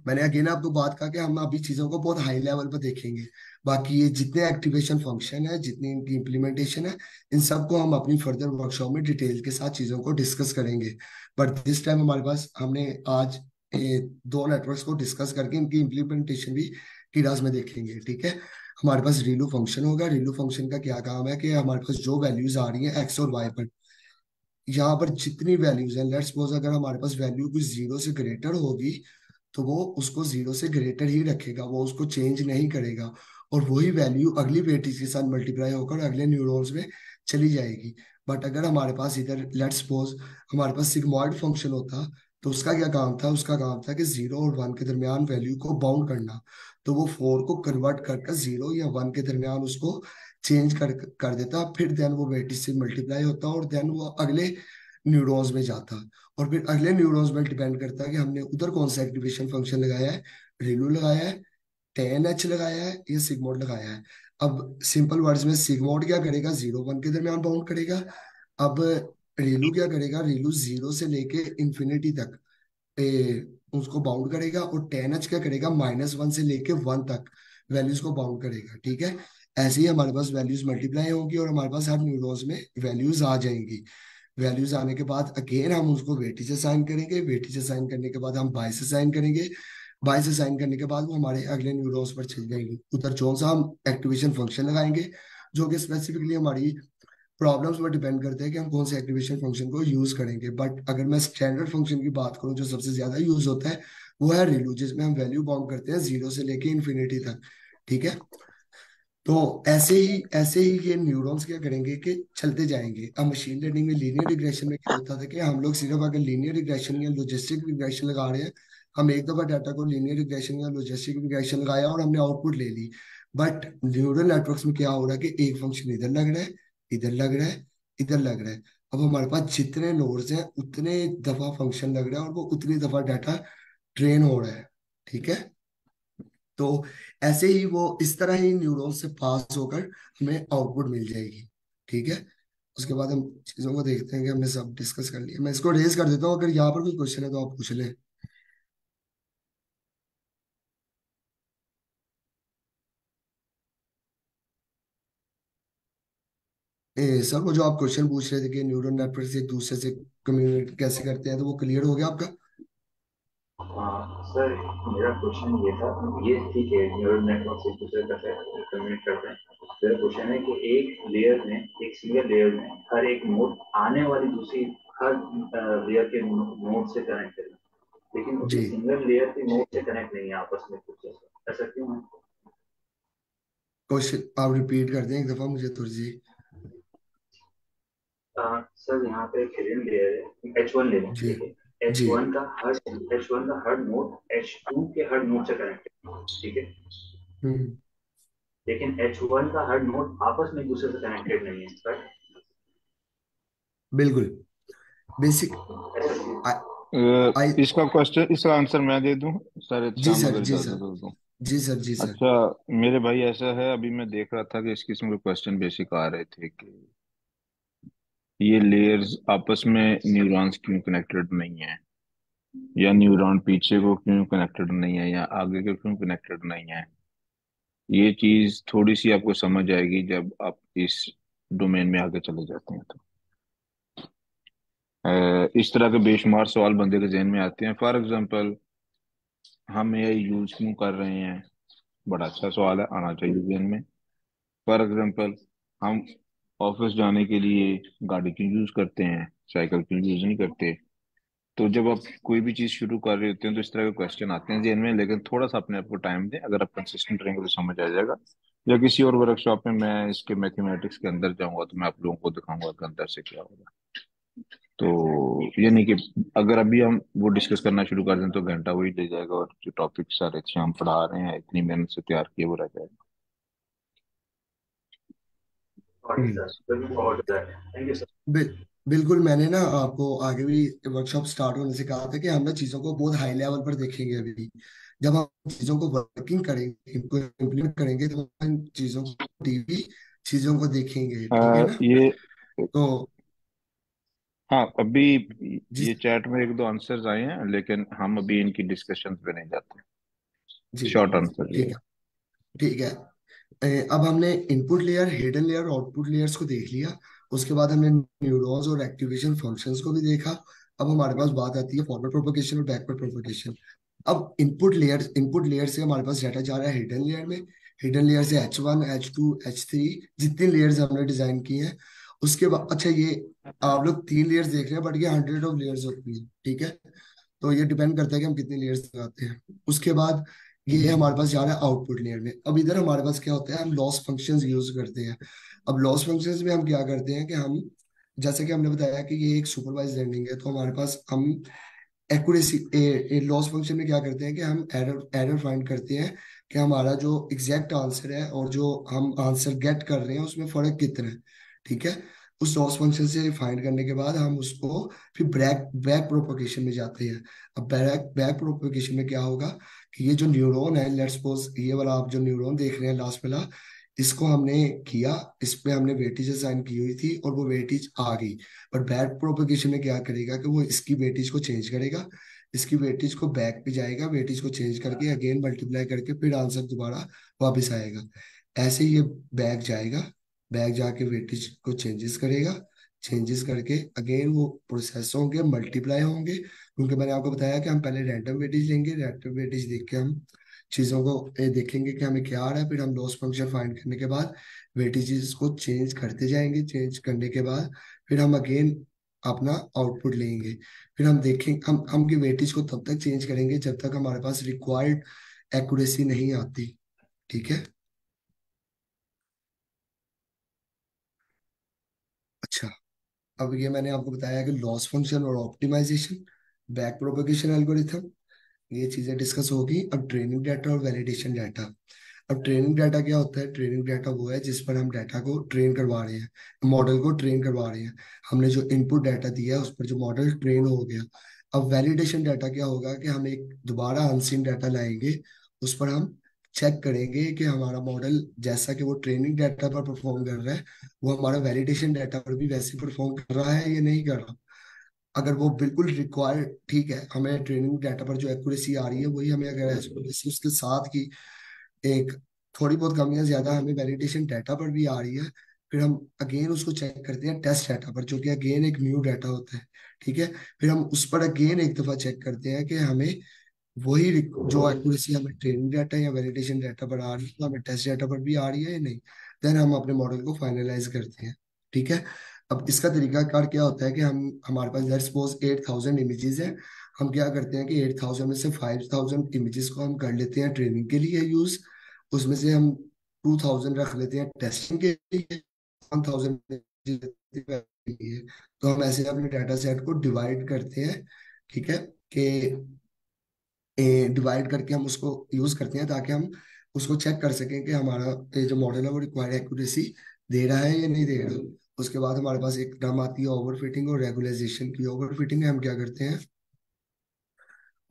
मैंने अगेन आपको बात कहा कि हम अभी चीज़ों को बहुत हाई लेवल पर देखेंगे। बाकी ये जितने एक्टिवेशन फ़ंक्शन है, जितनी इनकी इम्प्लीमेंटेशन है, इन सबको हम अपनी फर्दर वर्कशॉप में डिटेल के साथ चीज़ों को डिस्कस करेंगे। बट दिस टाइम हमारे पास, हमने आज दो नेटवर्क्स को डिस्कस करके इनकी इम्प्लीमेंटेशन भी कीडास में देखेंगे, ठीक है? हमारे पास रिलू फ़ंक्शन होगा। रिलू फ़ंक्शन का क्या काम है कि हमारे पास जो वैल्यूज़ आ रही है एक्स और वाई पर, यहाँ पर जितनी वैल्यूज़ है लेट्स सपोज़ अगर हमारे पास वैल्यू कुछ ज़ीरो से ग्रेटर होगी तो वो उसको ज़ीरो से ग्रेटर ही रखेगा, वो उसको चेंज नहीं करेगा। और वही वैल्यू अगली वेटेज के साथ मल्टीप्लाई होकर अगले न्यूरॉन्स में चली जाएगी। बट अगर हमारे पास इधर लेट्स सपोज़ हमारे पास सिग्मॉइड फ़ंक्शन होता तो उसका क्या काम था? उसका काम था कि ज़ीरो और वन के दरमियान वैल्यू को बाउंड करना। तो वो फोर को कन्वर्ट कर ज़ीरो या वन के दरमियान उसको चेंज कर कर देता, फिर देन वो वेटिस से मल्टीप्लाई होता और देन वो अगले न्यूरॉन्स में जाता। और फिर अगले न्यूरॉन्स में डिपेंड करता है कि हमने उधर कौन सा एक्टिवेशन फ़ंक्शन लगाया है? रेलू लगाया है। टेन एच लगाया है या सिग्मोड लगाया है? अब सिंपल वर्ड्स में सिग्मोड क्या करेगा? ज़ीरो वन के दरमियान बाउंड करेगा। अब रेलू क्या करेगा? रेलू ज़ीरो से लेके इंफिनिटी तक ए, उसको बाउंड करेगा और टेन एच क्या करेगा? माइनस वन से लेके वन तक वैल्यूज़ को बाउंड करेगा ठीक है? ऐसे ही हमारे पास वैल्यूज़ मल्टीप्लाई होंगी और हमारे पास हर न्यूरोज में वैल्यूज़ आ जाएँगी। वैल्यूज़ आने के बाद अगेन हम उसको वेटी से साइन करेंगे। वेटी से साइन करने के बाद हम बाई से साइन करेंगे। बाई से साइन करने के बाद वो हमारे अगले न्यूरोन्स पर चल जाएँगे। उधर जो सा हम एक्टिवेशन फ़ंक्शन लगाएँगे, जो कि स्पेसिफिकली हमारी प्रॉब्लम्स पर डिपेंड करते हैं कि हम कौन से एक्टिवेशन फ़ंक्शन को यूज़ करेंगे। बट अगर मैं स्टैंडर्ड फ़ंक्शन की बात करूँ, जो सबसे ज़्यादा यूज़ होता है, वो है रिलू जिसमें हम वैल्यू बाउंड करते हैं ज़ीरो से लेके इन्फिनिटी तक। ठीक है? तो ऐसे ही ऐसे ही ये न्यूरॉन्स क्या करेंगे कि चलते जाएँगे। अब मशीन लर्निंग में लीनियर रिग्रेशन में क्या होता था कि हम लोग सिर्फ़ अगर लीनियर रिग्रेशन या लॉजिस्टिक रिग्रेशन लगा रहे हैं हम एक दफ़ा डाटा को लीनियर रिग्रेशन या लॉजिस्टिक रिग्रेशन लगाया और हमने आउटपुट ले ली। बट न्यूरल नेटवर्क्स में क्या हो रहा है कि एक फ़ंक्शन इधर लग रहा है, इधर लग रहा है, इधर लग रहा है। अब हमारे पास जितने नोड्स हैं, उतने दफ़ा फ़ंक्शन लग रहा है और वो उतनी दफ़ा डाटा ट्रेन हो रहा है, ठीक है? तो ऐसे ही वो इस तरह ही न्यूरॉन से पास होकर हमें आउटपुट मिल जाएगी, ठीक है? उसके बाद हम चीज़ों को देखते हैं कि हमने सब डिस्कस कर लिया। मैं इसको रेज कर देता हूँ। अगर यहाँ पर कोई क्वेश्चन है तो आप पूछ लें। ए, सर वो जो आप क्वेश्चन पूछ रहे थे कि न्यूरल नेटवर्क से दूसरे से कम्युनिकेट कैसे करते हैं तो वो क्लियर हो गया आपका? हाँ सर मेरा क्वेश्चन ये था। ये ठीक है न्यूरल नेटवर्क से दूसरे कैसे कम्युनिकेट करते हैं। मेरा क्वेश्चन है कि एक लेयर में एक सिंगल लेयर में हर एक नोड आने वाली दूसरी हर लेयर के नोड से कनेक्ट लेकिन उसी सिंगल लेयर के नोड से कनेक्ट नहीं है आपस में कुछ ऐसा। क्यों है? क्वेश्चन आप रिपीट कर दें एक दफ़ा मुझे थोड़ी सी सर यहाँ पे एक हिडन लेयर है एच वन ले लें। जी। है एच वन का हर एच वन का हर नोड एच टू के हर नोड से कनेक्ट है ठीक है? हम्म। लेकिन एच वन का हर नोड आपस में दूसरे से कनेक्टेड नहीं है राइट बिल्कुल। बेसिक इसका क्वेश्चन इसका आंसर मैं दे दूँ? सर जी सर जी सर। जी सर जी सर। अच्छा मेरे भाई ऐसा है अभी मैं देख रहा था कि इस किस्म के क्वेश्चन बेसिक आ रहे थे कि ये लेयर्स आपस में न्यूरॉन्स क्यों कनेक्टेड नहीं है? या न्यूरॉन पीछे को क्यों कनेक्टेड नहीं है? या आगे को क्यों कनेक्टेड नहीं है? ये चीज़ थोड़ी सी आपको समझ आएगी जब आप इस डोमेन में आगे चले जाते हैं तो। इस तरह के बेशुमार सवाल बंदे के जहन में आते हैं। फॉर एग्जांपल हम ये यूज़ क्यों कर रहे हैं? बड़ा अच्छा सवाल है, आना चाहिए जहन में। फॉर एग्जांपल हम ऑफ़िस जाने के लिए गाड़ी क्यों यूज़ करते हैं? साइकिल क्यों यूज़ नहीं करते? तो जब आप कोई भी चीज़ शुरू कर रहे होते हैं तो इस तरह के क्वेश्चन आते हैं जहन में, लेकिन थोड़ा सा अपने आप को टाइम दें। अगर आप कंसिस्टेंट रहेंगे तो समझ आ जाएगा। या किसी और वर्कशॉप में मैं इसके मैथमेटिक्स के अंदर जाऊँगा तो मैं आप लोगों को दिखाऊँगा कि अंदर से क्या होगा तो यानी कि अगर अभी हम वो डिस्कस करना शुरू कर दें तो घंटा वही ले जाएगा और जो टॉपिक सारे अच्छे हम पढ़ा रहे हैं, इतनी मेहनत से तैयार किए वो रह जाएगा और हम्म sir looking forward to that thank you sir bill, बिल्कुल मैंने ना आपको आगे भी वर्कशॉप स्टार्ट होने से कहा था कि हम ना चीज़ों को बहुत हाई लेवल पर देखेंगे अभी। जब हम चीज़ों को वर्किंग करेंगे इनको इम्प्लीमेंट करेंगे तो हम चीज़ों को टीवी चीज़ों को देखेंगे ठीक है ना? ये तो हाँ अभी जिस ये चैट में एक दो आंसर्स आए हैं लेकिन हम अभी इनकी डिस्कशन पे नहीं जाते। जी। शॉर्ट आंसर ठीक है ठीक है। अब हमने input layer hidden layer output layers को देख लिया। उसके बाद हमने न्यूरॉन्स और एक्टिवेशन फ़ंक्शंस को भी देखा। अब हमारे पास बात आती है फॉरवर्ड प्रोपोगेशन और बैकवर्ड प्रोपोगेशन अब इनपुट लेयर इनपुट लेयर से हमारे पास डाटा जा रहा है हिडन लेयर में। हिडन लेयर से h one h two h three जितनी लेयर्स हमने डिज़ाइन की हैं। उसके बाद अच्छा ये आप लोग तीन लेयर्स देख रहे हैं बट ये हंड्रेड ऑफ़ लेयर्स होती है, ठीक है? तो ये डिपेंड करता है कि हम कितनी लेयर्स लगाते हैं। उसके बाद ये हमारे पास जा रहा है आउटपुट लेयर में। अब इधर हमारे पास क्या होता है, हम लॉस फ़ंक्शंस यूज़ करते हैं। अब लॉस फ़ंक्शंस में हम क्या करते हैं कि हम, जैसे कि हमने बताया कि ये एक सुपरवाइज लर्निंग है तो हमारे पास हम एक्यूरेसी लॉस फ़ंक्शन में क्या करते हैं कि हम एरर एरर फाइंड करते हैं कि हमारा जो एग्जैक्ट आंसर है और जो हम आंसर गेट कर रहे हैं, उसमें फ़र्क कितना है, ठीक है? उस लॉस फ़ंक्शन से फाइंड करने के बाद हम उसको फिर बैक बैक प्रोपोगेशन में जाते हैं। अब बैक बैक प्रोपोगेशन में क्या होगा? ये जो न्यूरॉन है लेट्स सपोज़ ये वाला आप जो न्यूरॉन देख रहे हैं लास्ट वाला, इसको हमने किया, इस पे हमने वेटेज असाइन की हुई थी और वो वेटेज आ गई। पर बैक प्रोपोगेशन में क्या करेगा कि वो इसकी वेटेज को चेंज करेगा, इसकी वेटेज को बैक पे जाएगा, वेटेज को चेंज करके अगेन मल्टीप्लाई करके फिर आंसर दोबारा वापस आएगा। ऐसे ये बैक जाएगा बैक जाके वेटेज को चेंजेस करेगा चेंजेस करके अगेन वो प्रोसेस होंगे मल्टीप्लाई होंगे क्योंकि मैंने आपको बताया कि हम पहले रैंडम वेटेज लेंगे रैंडम वेटेज देख के हम चीज़ों को देखेंगे कि हमें क्या आ रहा है, फिर हम लॉस फ़ंक्शन फाइंड करने के बाद वेटेजेस को चेंज करते जाएँगे चेंज करने के बाद फिर हम अगेन अपना आउटपुट लेंगे। फिर हम देखेंगे हम हम की वेटेज को तब तक चेंज करेंगे जब तक हमारे पास रिक्वायर्ड एक्यूरेसी नहीं आती, ठीक है? अच्छा अब ये मैंने आपको बताया कि लॉस फ़ंक्शन और ऑप्टिमाइजेशन बैक प्रोपोगेशन एल्गोरिथम ये चीज़ें डिस्कस होगी। अब ट्रेनिंग डाटा और वैलिडेशन डाटा अब ट्रेनिंग डाटा क्या होता है? ट्रेनिंग डाटा वो है जिस पर हम डाटा को ट्रेन करवा रहे हैं। मॉडल को ट्रेन करवा रहे हैं। हमने जो इनपुट डाटा दिया है, उस पर जो मॉडल ट्रेन हो गया। अब वैलिडेशन डाटा क्या होगा कि हम एक दोबारा अनसीन डाटा लाएँगे। उस पर हम चेक करेंगे कि हमारा मॉडल जैसा कि वो ट्रेनिंग डाटा पर परफॉर्म कर रहा है, वो हमारा वैलिडेशन डाटा पर भी वैसे परफॉर्म कर रहा है या नहीं कर रहा। अगर वो बिल्कुल रिक्वायर्ड ठीक है, हमें ट्रेनिंग डाटा पर जो एक्यूरेसी आ रही है, वही हमें अगर उसके साथ की एक थोड़ी बहुत कमियाँ ज़्यादा हमें वैलिडेशन डाटा पर भी आ रही है, फिर हम अगेन उसको चेक करते हैं टेस्ट डाटा पर, जो कि अगेन एक न्यू डाटा होता है, ठीक है? फिर हम उस पर अगेन एक दफ़ा चेक करते हैं कि हमें वही जो एक्यूरेसी हमें ट्रेनिंग डाटा या वैलिडेशन डाटा पर आ रही है, हमें टेस्ट डाटा पर भी आ रही है या नहीं? देन हम अपने मॉडल को फाइनलाइज करते हैं, ठीक है? अब इसका तरीका कार क्या होता है कि हम, हमारे पास let's suppose eight thousand images है। हम क्या करते हैं कि एट थाउज़ेंड में से फाइव थाउज़ेंड इमेजेस को हम कर लेते हैं ट्रेनिंग के लिए यूज़ उसमें से हम टू थाउज़ेंड रख लेते हैं टेस्टिंग के लिए। वन थाउज़ेंड तो हम ऐसे अपने डाटा सेट को डिवाइड करते हैं, ठीक है? कि डिवाइड करके हम उसको यूज़ करते हैं ताकि हम उसको चेक कर सकें कि हमारा जो मॉडल है वो रिक्वायर्ड एक्यूरेसी दे रहा है या नहीं दे रहा उसके बाद हमारे पास एक टर्म आती है ओवरफिटिंग और रेगुलाइजेशन की। ओवरफिटिंग में हम क्या करते हैं?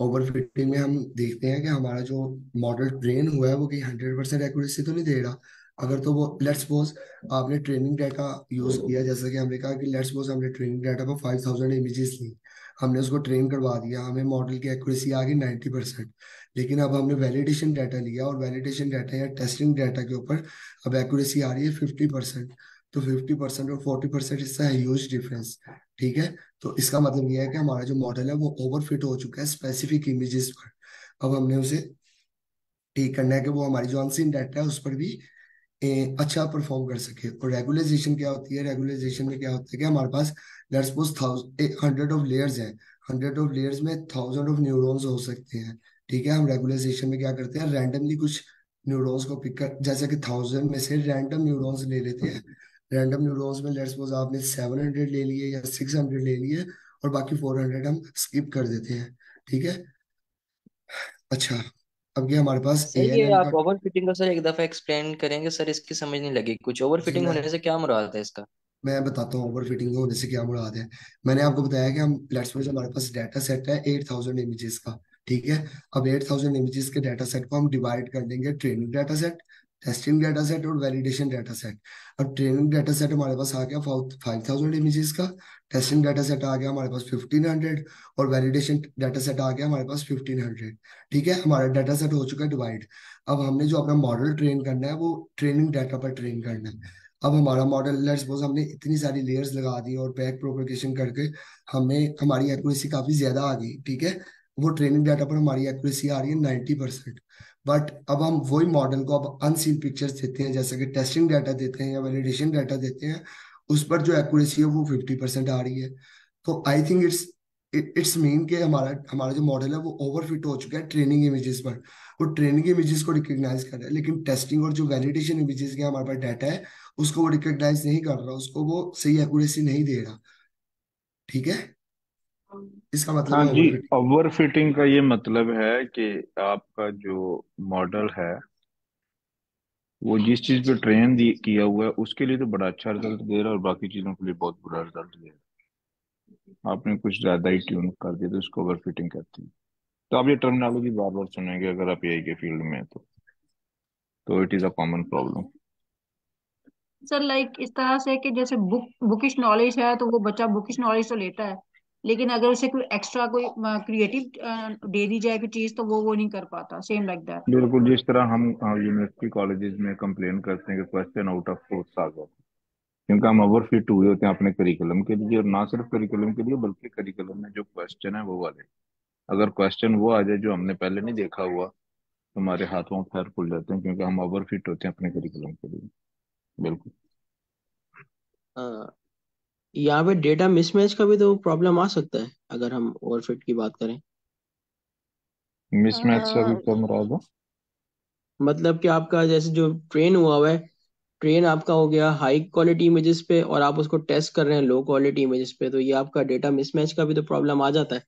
ओवरफिटिंग में हम देखते हैं कि हमारा जो मॉडल ट्रेन हुआ है, वो कहीं हंड्रेड परसेंट एक्यूरेसी तो नहीं दे रहा। अगर तो वो लेट्स सपोज़ आपने ट्रेनिंग डाटा यूज़ किया, जैसा कि हमने कहा कि लेट्स सपोज़ हमने ट्रेनिंग डाटा पर फाइव थाउज़ेंड इमेजेस ली। हमने उसको ट्रेन करवा दिया, हमें मॉडल की एक्यूरेसी आ गई नाइन्टी परसेंट लेकिन अब हमने वैलिडेशन डाटा लिया और वैलिडेशन डाटा या टेस्टिंग डाटा के ऊपर अब एक्यूरेसी आ रही है फिफ्टी परसेंट तो फिफ्टी परसेंट और फोर्टी परसेंट इसका है ह्यूज डिफरेंस ठीक है? तो इसका मतलब यह है कि हमारा जो मॉडल है वो ओवरफिट हो चुका है स्पेसिफिक इमेजेस पर। अब हमने उसे ठीक करना है कि वो हमारी जो अनसीन डाटा है उस पर भी ए, अच्छा परफॉर्म कर सके। और रेगुलाइजेशन क्या होती है? रेगुलाइजेशन में क्या होता है कि हमारे पास let's suppose hundred of layers हैं। हंड्रेड ऑफ़ लेयर्स में थाउज़ेंड ऑफ़ न्यूरॉन्स हो सकते हैं ठीक है? हम रेगुलाइजेशन में क्या करते हैं? रैंडमली कुछ न्यूरॉन्स को पिक कर जैसे कि थाउज़ेंड में से रैंडम न्यूरॉन्स ले लेते हैं। रैंडम न्यूरॉन्स में लेट्स सपोज़ आपने सेवन हंड्रेड ले लिए या सिक्स हंड्रेड ले लिए और बाकी फोर हंड्रेड हम स्किप कर देते हैं ठीक है? अच्छा अब ये हमारे पास सर ये एएनएन आप का ओवर फिटिंग का सर एक दफ़ा एक्सप्लेन करेंगे सर इसकी समझ नहीं लगी कुछ। ओवर जी फिटिंग मैं होने से क्या मुराद है इसका? मैं बताता हूँ ओवर फिटिंग होने से क्या मुराद है। मैंने आपको बताया कि हम लेट्स सपोज़ हमारे पास डाटा सेट है एट थाउज़ेंड इमेजेस का ठीक है? अब एट थाउज़ेंड इमेजेस के डाटा सेट को हम डिवाइड कर देंगे training data set testing data set और वैलिडेशन डाटा सेट। अब ट्रेनिंग डाटा सेट हमारे पास आ गया फाइव थाउज़ेंड इमेजेस का। टेस्टिंग डाटा सेट आ गया हमारे पास फिफ्टीन हंड्रेड और वैलिडेशन डाटा सेट आ गया हमारे पास फिफ्टीन हंड्रेड। ठीक है? हमारा डाटा सेट हो चुका है डिवाइड। अब हमने जो अपना मॉडल ट्रेन करना है, वो ट्रेनिंग डाटा पर ट्रेन करना है। अब हमारा मॉडल लेट्स सपोज़ हमने इतनी सारी लेयर्स लगा दी और बैक प्रोपोगेशन करके हमें, हमारी एक्यूरेसी काफ़ी ज़्यादा आ गई। ठीक है? वो ट्रेनिंग डाटा पर हमारी एक्यूरेसी आ रही है नाइन्टी परसेंट। बट अब हम वही मॉडल को अब अनसीन पिक्चर्स देते हैं, जैसे कि टेस्टिंग डाटा देते हैं या वैलिडेशन डाटा देते हैं, उस पर जो एक्यूरेसी है वो फिफ्टी परसेंट आ रही है। तो I think it's it's mean कि हमारा हमारा जो मॉडल है वो ओवरफिट हो चुका है ट्रेनिंग इमेजेस पर। वो ट्रेनिंग इमेजेस को रिकॉग्नाइज कर रहा है, लेकिन टेस्टिंग और जो वैलिडेशन इमेजेस के हमारे पास डाटा है, उसको वो रिकॉग्नाइज नहीं कर रहा, उसको वो सही एक्यूरेसी नहीं दे रहा। ठीक है? इसका मतलब हाँ है जी ओवरफिटिंग ओवर फिटिंग का ये मतलब है कि आपका जो मॉडल है वो जिस चीज़ पे ट्रेन दी किया हुआ है उसके लिए तो बड़ा अच्छा रिज़ल्ट दे रहा है और बाकी चीज़ों के लिए बहुत बुरा रिज़ल्ट दे रहा है। आपने कुछ ज़्यादा ही ट्यून कर दिया तो उसको ओवर फिटिंग कहते हैं। तो आप ये टर्मिनोलॉजी बार बार सुनेंगे अगर आप यही के फ़ील्ड में हैं तो। तो it is a common problem sir like इस तरह से कि जैसे बुक बुकिश नॉलेज है तो वो बच्चा बुकिश नॉलेज तो लेता है। लेकिन अगर उसे कोई एक्स्ट्रा कोई क्रिएटिव दे दी जाए कोई चीज़ तो वो वो नहीं कर पाता सेम लाइक दैट बिल्कुल जिस तरह हम यूनिवर्सिटी कॉलेजेस में कंप्लेन करते हैं कि क्वेश्चन आउट ऑफ़ कोर्स आ गए क्योंकि हम ओवर फिट हुए होते हैं अपने करिकुलम के लिए और ना सिर्फ़ करिकुलम के लिए बल्कि करिकुलम में जो क्वेश्चन है वो वाले। अगर क्वेश्चन वो आ जाए जो हमने पहले नहीं देखा हुआ तो हमारे हाथों पैर खुल जाते हैं क्योंकि हम ओवर फिट होते हैं अपने करिकुलम के लिए। बिल्कुल। हाँ यहाँ पे डेटा मिसमैच का भी तो प्रॉब्लम आ सकता है अगर हम ओवरफिट की बात करें। मिसमैच से भी अ, क्या मुराद है मतलब कि आपका जैसे जो ट्रेन हुआ हुआ है ट्रेन आपका हो गया हाई क्वालिटी इमेजेस पे और आप उसको टेस्ट कर रहे हैं लो क्वालिटी इमेजेस पे तो ये आपका डेटा मिसमैच का भी तो प्रॉब्लम आ जाता है।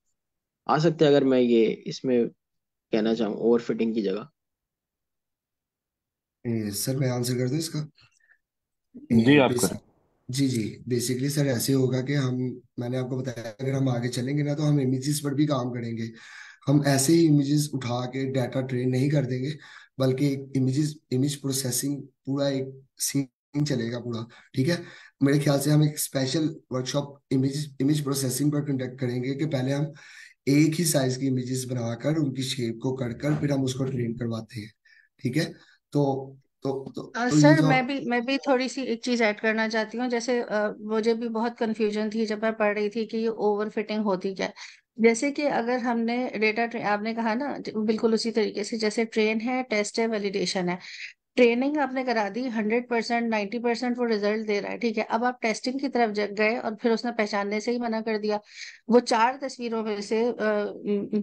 आ सकता है अगर मैं ये इसमें कहना चाहूँ ओवरफिटिंग की जगह। सर मैं आंसर कर दूँ इसका? जी ए, आप करें। जी जी। बेसिकली सर ऐसे होगा कि हम, मैंने आपको बताया, अगर हम आगे चलेंगे ना तो हम इमेजेस पर भी काम करेंगे। हम ऐसे ही इमेजेस उठा के डाटा ट्रेन नहीं कर देंगे, बल्कि एक इमेजेस इमेज प्रोसेसिंग पूरा एक सीन चलेगा पूरा, ठीक है? मेरे ख्याल से हम एक special workshop image image processing पर कंडक्ट करेंगे कि पहले हम एक ही साइज़ की इमेजेस बनाकर, उनकी शेप को कर कर, फिर हम उसको ट्रेन करवाते हैं, ठीक है? तो तो तो, तो सर मैं भी मैं भी थोड़ी सी एक चीज़ ऐड करना चाहती हूँ जैसे uh, मुझे भी बहुत कंफ्यूजन थी जब मैं पढ़ रही थी कि ये ओवर फिटिंग होती क्या है। जैसे कि अगर हमने डेटा आपने कहा ना बिल्कुल उसी तरीके से जैसे ट्रेन है टेस्ट है वैलिडेशन है। ट्रेनिंग आपने करा दी, हंड्रेड परसेंट नाइन्टी परसेंट वो रिज़ल्ट दे रहा है, ठीक है? अब आप टेस्टिंग की तरफ़ गए और फिर उसने पहचानने से ही मना कर दिया। वो चार तस्वीरों में से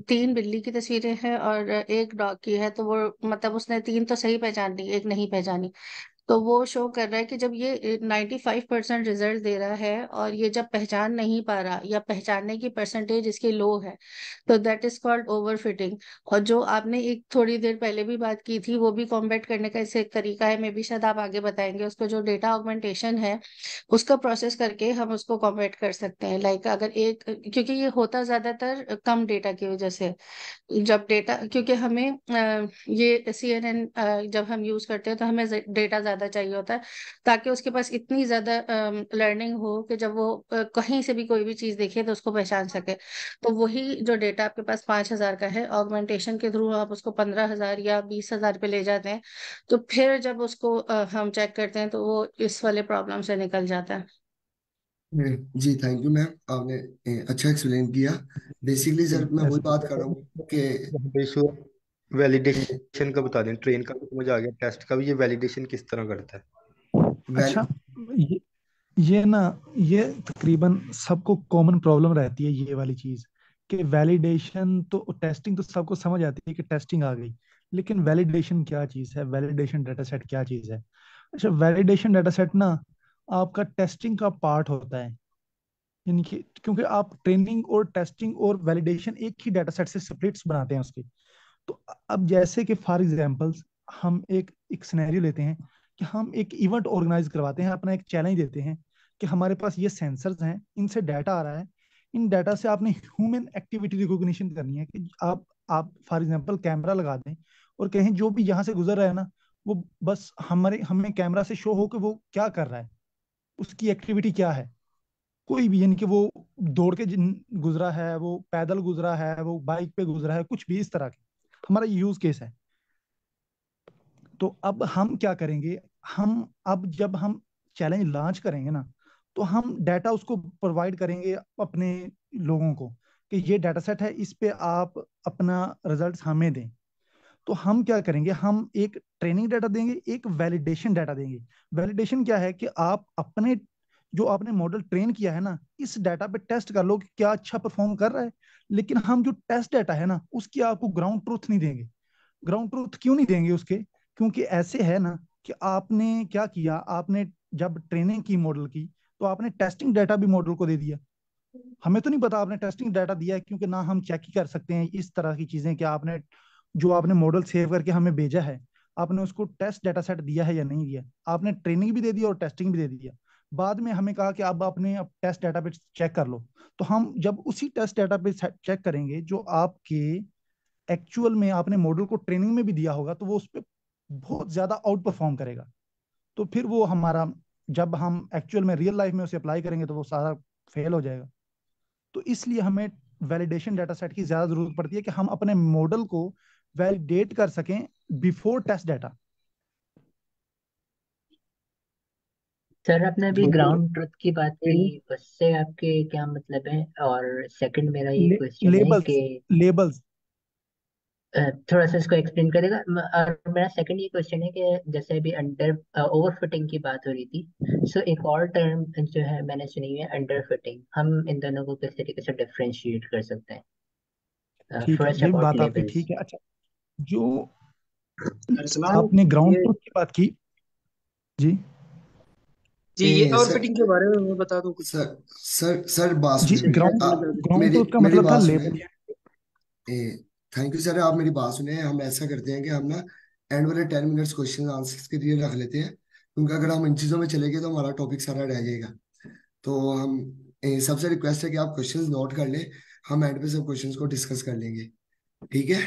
तीन बिल्ली की तस्वीरें हैं और एक डॉग की है तो वो मतलब उसने तीन तो सही पहचान ली, एक नहीं पहचानी। तो वो शो कर रहा है कि जब ये नाइन्टी फाइव परसेंट रिज़ल्ट दे रहा है और ये जब पहचान नहीं पा रहा या पहचानने की परसेंटेज इसकी लो है तो that is called overfitting और जो आपने एक थोड़ी देर पहले भी बात की थी, वो भी कॉम्बैट करने का इसे एक तरीका है, मे भी शायद आप आगे बताएँगे। उसको जो डेटा ऑगमेंटेशन है, उसका प्रोसेस करके हम उसको कॉम्बैट कर सकते हैं। लाइक अगर एक, क्योंकि ये होता ज़्यादातर कम डेटा की वजह से। जब डेटा क्योंकि हमें ये एन जब हम यूज़ करते हैं तो हमें डेटा ज़्यादा चाहिए होता है ताकि उसके पास इतनी ज़्यादा लर्निंग हो कि जब वो कहीं से भी कोई भी चीज़ देखे तो उसको पहचान सके। तो वही जो डेटा आपके पास पाँच हज़ार का है ऑगमेंटेशन के थ्रू आप उसको पंद्रह हज़ार या बीस हज़ार पे ले जाते हैं तो फिर जब उसको हम चेक करते हैं तो वो इस वाले प्रॉब्लम से निकल जाता है। जी थैंक यू मैम आपने अच्छा एक्सप्लेन किया। बेसिकली सर मैं वही बात कर रहा हूँ कि वैलिडेशन का बता दें ट्रेन का भी समझ आ गया टेस्ट का भी ये वैलिडेशन किस तरह करता है? अच्छा ये ये ना ये तकरीबन सबको कॉमन प्रॉब्लम रहती है ये वाली चीज़ कि वैलिडेशन तो टेस्टिंग तो सबको समझ आती है कि टेस्टिंग आ गई लेकिन वैलिडेशन क्या चीज़ है? वैलिडेशन डाटा सेट क्या चीज़ है? अच्छा वैलिडेशन डाटा सेट ना आपका टेस्टिंग का पार्ट होता है यानी कि क्योंकि आप ट्रेनिंग और टेस्टिंग और वैलिडेशन एक ही डाटा सेट से स्प्लिट्स बनाते हैं उसके तो अब जैसे कि फॉर एग्जांपल्स हम एक एक सिनेरियो लेते हैं कि हम एक इवेंट ऑर्गेनाइज करवाते हैं, अपना एक चैलेंज देते हैं कि हमारे पास ये सेंसर्स हैं, इनसे डाटा आ रहा है। इन डाटा से आपने ह्यूमन एक्टिविटी रिकॉग्निशन करनी है कि आप आप फॉर एग्जांपल कैमरा लगा दें और कहें जो भी यहाँ से गुजर रहा है ना, वो बस हमारे, हमें कैमरा से शो हो कि वो क्या कर रहा है, उसकी एक्टिविटी क्या है। कोई भी, यानी कि वो दौड़ के गुजरा है, वो पैदल गुजरा है, वो बाइक पे गुजरा है, कुछ भी इस तरह के। हमारा यूज़ केस है। तो अब हम क्या करेंगे? हम अब जब हम चैलेंज लॉन्च करेंगे ना तो हम डाटा उसको प्रोवाइड करेंगे अपने लोगों को कि ये डाटा सेट है, इस पे आप अपना रिज़ल्ट हमें दें। तो हम क्या करेंगे? हम एक ट्रेनिंग डाटा देंगे, एक वैलिडेशन डाटा देंगे। वैलिडेशन क्या है कि आप अपने जो आपने मॉडल ट्रेन किया है ना, इस डाटा पे टेस्ट कर लो कि क्या अच्छा परफॉर्म कर रहा है। लेकिन हम जो टेस्ट डाटा है ना, उसकी आपको ग्राउंड ट्रूथ नहीं देंगे। ग्राउंड ट्रूथ क्यों नहीं देंगे उसके? क्योंकि ऐसे है ना कि आपने क्या किया, आपने जब ट्रेनिंग की मॉडल की तो आपने टेस्टिंग डाटा भी मॉडल को दे दिया। हमें तो नहीं पता आपने टेस्टिंग डाटा दिया है क्योंकि ना हम चेक ही कर सकते हैं इस तरह की चीज़ें कि आपने, जो आपने मॉडल सेव करके हमें भेजा है, आपने उसको टेस्ट डाटा सेट दिया है या नहीं दिया। आपने ट्रेनिंग भी दे दी और टेस्टिंग भी दे दिया। बाद में हमें कहा कि अब अपने टेस्ट डाटा पे चेक कर लो। तो हम जब उसी टेस्ट डाटा पे चेक करेंगे, जो आपके एक्चुअल में आपने मॉडल को ट्रेनिंग में भी दिया होगा तो वो उस पर बहुत ज़्यादा आउट परफॉर्म करेगा। तो फिर वो हमारा, जब हम एक्चुअल में रियल लाइफ में उसे अप्लाई करेंगे तो वो सारा फेल हो जाएगा। तो इसलिए हमें वैलिडेशन डाटा सेट की ज़्यादा ज़रूरत पड़ती है कि हम अपने मॉडल को वैलिडेट कर सकें बिफोर टेस्ट डाटा सर आपने अभी ग्राउंड ट्रुथ की बात की उससे आपके क्या मतलब है? और सेकंड मेरा ये क्वेश्चन है लेबल्स कि लेबल्स थोड़ा सा इसको एक्सप्लेन करेगा? और मेरा सेकंड ये क्वेश्चन है कि जैसे अभी अंडर ओवरफिटिंग की बात हो रही थी सो एक और टर्म जो है मैंने सुनी है अंडर फिटिंग हम इन दोनों को किस तरीके से डिफरेंशिएट कर सकते हैं? ठीक है फ़र्स्ट ये अबाउट बात आपकी लेबल्स ठीक है। अच्छा जो आपने ग्राउंड ये की बात की जी। जी ये और फिटिंग के बारे में मैं बता दूँ कुछ। सर सर सर बात जी ग्राउंड ग्राउंड मेरी का मेरी मतलब था ए थैंक यू सर आप मेरी बात सुने हम ऐसा करते हैं कि हम ना एंड वाले टेन मिनट्स क्वेश्चन आंसर्स के लिए रख लेते हैं। क्योंकि अगर हम इन चीज़ों में चले गए तो हमारा टॉपिक सारा रह जाएगा। तो हम सबसे रिक्वेस्ट है कि आप क्वेश्चंस नोट कर लें। हम एंड पे सब क्वेश्चंस को डिस्कस कर लेंगे। ठीक है?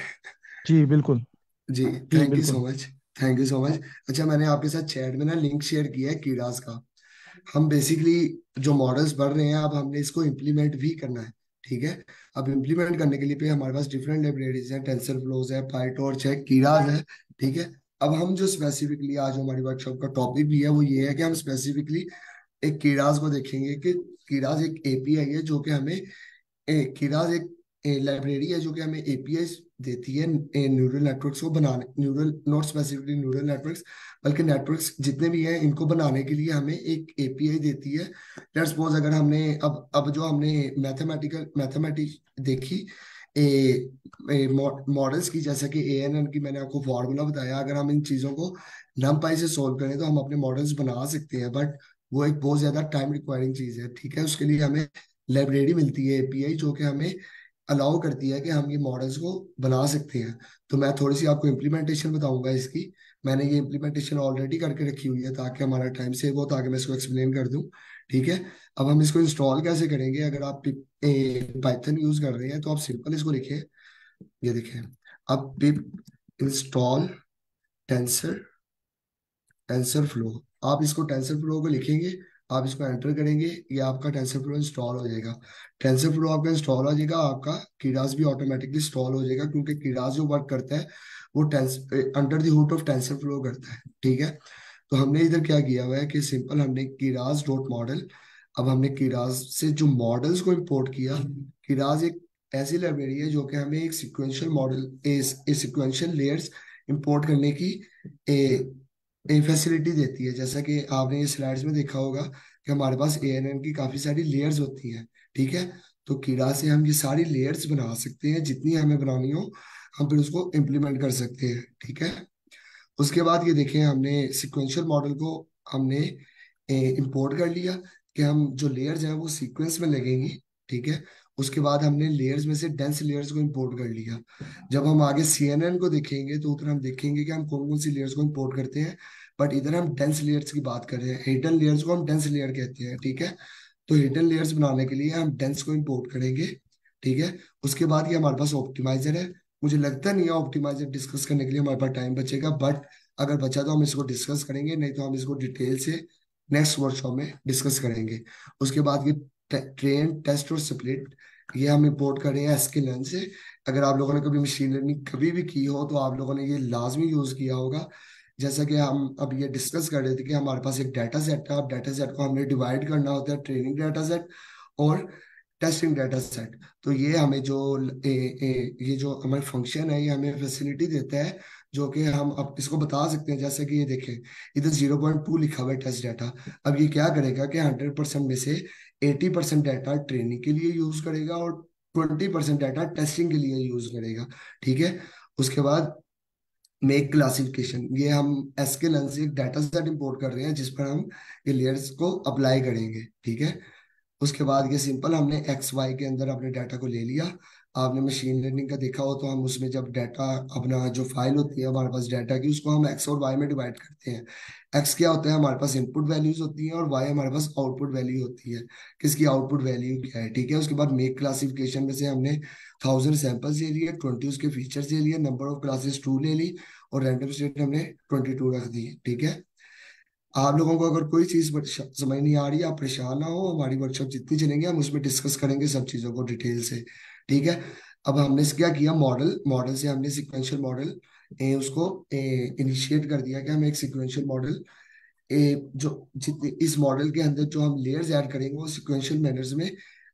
जी बिल्कुल। जी जी thank you so much thank you so much अच्छा मैंने आपके साथ चैट में ना लिंक शेयर किया है कीड़ास का। हम बेसिकली जो मॉडल्स बढ़ रहे हैं अब हमने इसको इम्प्लीमेंट भी करना है ठीक है? अब इम्प्लीमेंट करने के लिए हमारे पास डिफरेंट लाइब्रेरीज हैं टेंसर फ्लोज है पाइटॉर्च है कीड़ास है ठीक है? अब हम जो स्पेसिफिकली आज हमारी वर्कशॉप का टॉपिक भी है वो ये है कि हम स्पेसिफिकली एक कीड़ास को देखेंगे कि कीड़ास एक एपीआई है जो कि हमें ए, कीड़ास एक लाइब्रेरी है जो कि हमें एपीआई देती है न्यूरल नेटवर्क्स को बनाने neural not specifically neural networks बल्कि नेटवर्क्स जितने भी हैं इनको बनाने के लिए हमें एक एपीआई देती है। लेट्स सपोज़ अगर हमने अब अब जो हमने मैथमेटिकल मैथमेटिक्स देखी ए, मॉडल्स की जैसा कि ए एन एन की मैंने आपको फॉर्मूला बताया अगर हम इन चीज़ों को नमपाई से सोल्व करें तो हम अपने मॉडल्स बना सकते हैं बट वो एक बहुत ज़्यादा टाइम रिक्वायरिंग चीज़ है ठीक है? उसके लिए हमें लाइब्रेरी मिलती है एपीआई जो कि हमें अलाउ करती है कि हम ये मॉडल्स को बना सकते हैं। तो मैं थोड़ी सी आपको इम्प्लीमेंटेशन बताऊँगा इसकी। मैंने ये इम्प्लीमेंटेशन ऑलरेडी करके रखी हुई है ताकि हमारा टाइम सेव हो, ताकि मैं इसको एक्सप्लेन कर दूँ। ठीक है? अब हम इसको इंस्टॉल कैसे करेंगे? अगर आप पाइथन यूज़ कर रहे हैं तो आप सिंपल इसको लिखें। ये देखें। अब pip install tensor tensor flow आप इसको टेंसर फ्लो को लिखेंगे आप इसको एंटर करेंगे, ये आपका टेंसर फ्लो इंस्टॉल हो जाएगा। टेंसर फ्लो आपका इंस्टॉल हो जाएगा, आपका कीडास भी ऑटोमेटिकली इंस्टॉल हो जाएगा, क्योंकि कीडास जो वर्क करता है, वो tense under the hood of TensorFlow करता है, ठीक है? तो हमने इधर क्या किया हुआ है कि सिंपल हमने कीडास डॉट मॉडल अब हमने कीडास से जो मॉडल्स को इम्पोर्ट किया कीडास एक ऐसी लाइब्रेरी है जो कि हमें एक sequential model sequential layers import करने की फैसिलिटी देती है। जैसा कि आपने ये स्लाइड्स में देखा होगा कि हमारे पास ए एन एन की काफ़ी सारी लेयर्स होती हैं, ठीक है? तो कीड़ा से हम ये सारी लेयर्स बना सकते हैं, जितनी हमें बनानी हो, हम फिर उसको इम्प्लीमेंट कर सकते हैं, ठीक है? उसके बाद ये देखें, हमने सिक्वेंशियल मॉडल को हमने इम्पोर्ट कर लिया कि हम जो लेयर्स हैं वो सीक्वेंस में लगेंगी, ठीक है? उसके बाद हमने लेयर्स में से डेंस लेयर्स को इंपोर्ट कर लिया। जब हम आगे सीएनएन को देखेंगे तो उधर हम देखेंगे कि हम कौन कौन सी लेयर्स को इंपोर्ट करते हैं। बट इधर हम डेंस लेयर्स की बात कर रहे हैं। हिडन लेयर्स को हम डेंस लेयर कहते हैं, ठीक है? तो हिडन लेयर्स बनाने के लिए हम डेंस को इंपोर्ट करेंगे, ठीक है? उसके बाद ये हमारे पास ऑप्टिमाइजर है। मुझे लगता नहीं है ऑप्टिमाइजर डिस्कस करने के लिए हमारे पास टाइम बचेगा बट अगर बचा तो हम इसको डिस्कस करेंगे, नहीं तो हम इसको डिटेल से नेक्स्ट वर्कशॉप में डिस्कस करेंगे। उसके बाद ये ट्रेन टेस्ट और स्प्लिट ये हम इंपोर्ट कर रहे हैं एसके लर्न से। अगर आप लोगों ने कभी मशीन लर्निंग कभी भी की हो तो आप लोगों ने ये लाजमी यूज़ किया होगा। जैसा कि हम अब ये डिस्कस कर रहे थे कि हमारे पास एक डाटा सेट है अब डाटा सेट को हमने डिवाइड करना होता है ट्रेनिंग डाटा सेट और टेस्टिंग डाटा सेट तो ये हमें जो ए, ए, ये जो हमारे फ़ंक्शन है ये हमें फैसिलिटी देता है। जो कि हम अब इसको बता सकते हैं, जैसे कि ये देखें इधर ज़ीरो पॉइंट टू लिखा हुआ है टेस्ट डाटा अब ये क्या करेगा कि हंड्रेड परसेंट में से एटी परसेंट डाटा ट्रेनिंग के लिए यूज़ करेगा और ट्वेंटी परसेंट डाटा टेस्टिंग के लिए यूज़ करेगा, ठीक है? उसके बाद मेक क्लासिफिकेशन ये हम एसक्यूएल से एक डाटा सेट इंपोर्ट कर रहे हैं, जिस पर हम ये लेयर्स को अप्लाई करेंगे, ठीक है? उसके बाद ये सिंपल हमने एक्स वाई के अंदर अपने डाटा को ले लिया। आपने मशीन लर्निंग का देखा हो तो हम उसमें जब डाटा अपना जो फ़ाइल होती है, हमारे पास डाटा की, उसको हम एक्स और वाई में डिवाइड करते हैं। एक्स क्या होता है? हमारे पास इनपुट वैल्यूज़ होती हैं और वाई हमारे पास आउटपुट वैल्यू होती है। किसकी आउटपुट वैल्यू क्या है? ठीक है, उसके बाद मेक क्लासिफिकेशन में से हमने थाउज़ेंड सैंपल्स ले लिए ट्वेंटी उसके फीचर्स ले लिए नंबर ऑफ़ क्लासेस टू ले ली और रैंडम स्टेट हमने ट्वेंटी टू रख दी ठीक है? आप लोगों को अगर कोई चीज़ समझ नहीं आ रही, आप परेशान ना हो, हमारी वर्कशॉप जितनी चलेंगे, हम उसमें डिस्कस करेंगे सब चीज़ों को डिटेल से। ठीक है? अब हमने क्या किया? मॉडल मॉडल से हमने सिक्वेंशियल मॉडल उसको इनिशिएट कर दिया कि हम एक सिक्वेंशियल मॉडल जो जितने, इस मॉडल के अंदर जो हम लेयर्स ऐड करेंगे, वो सिक्वेंशियल मैनर्स में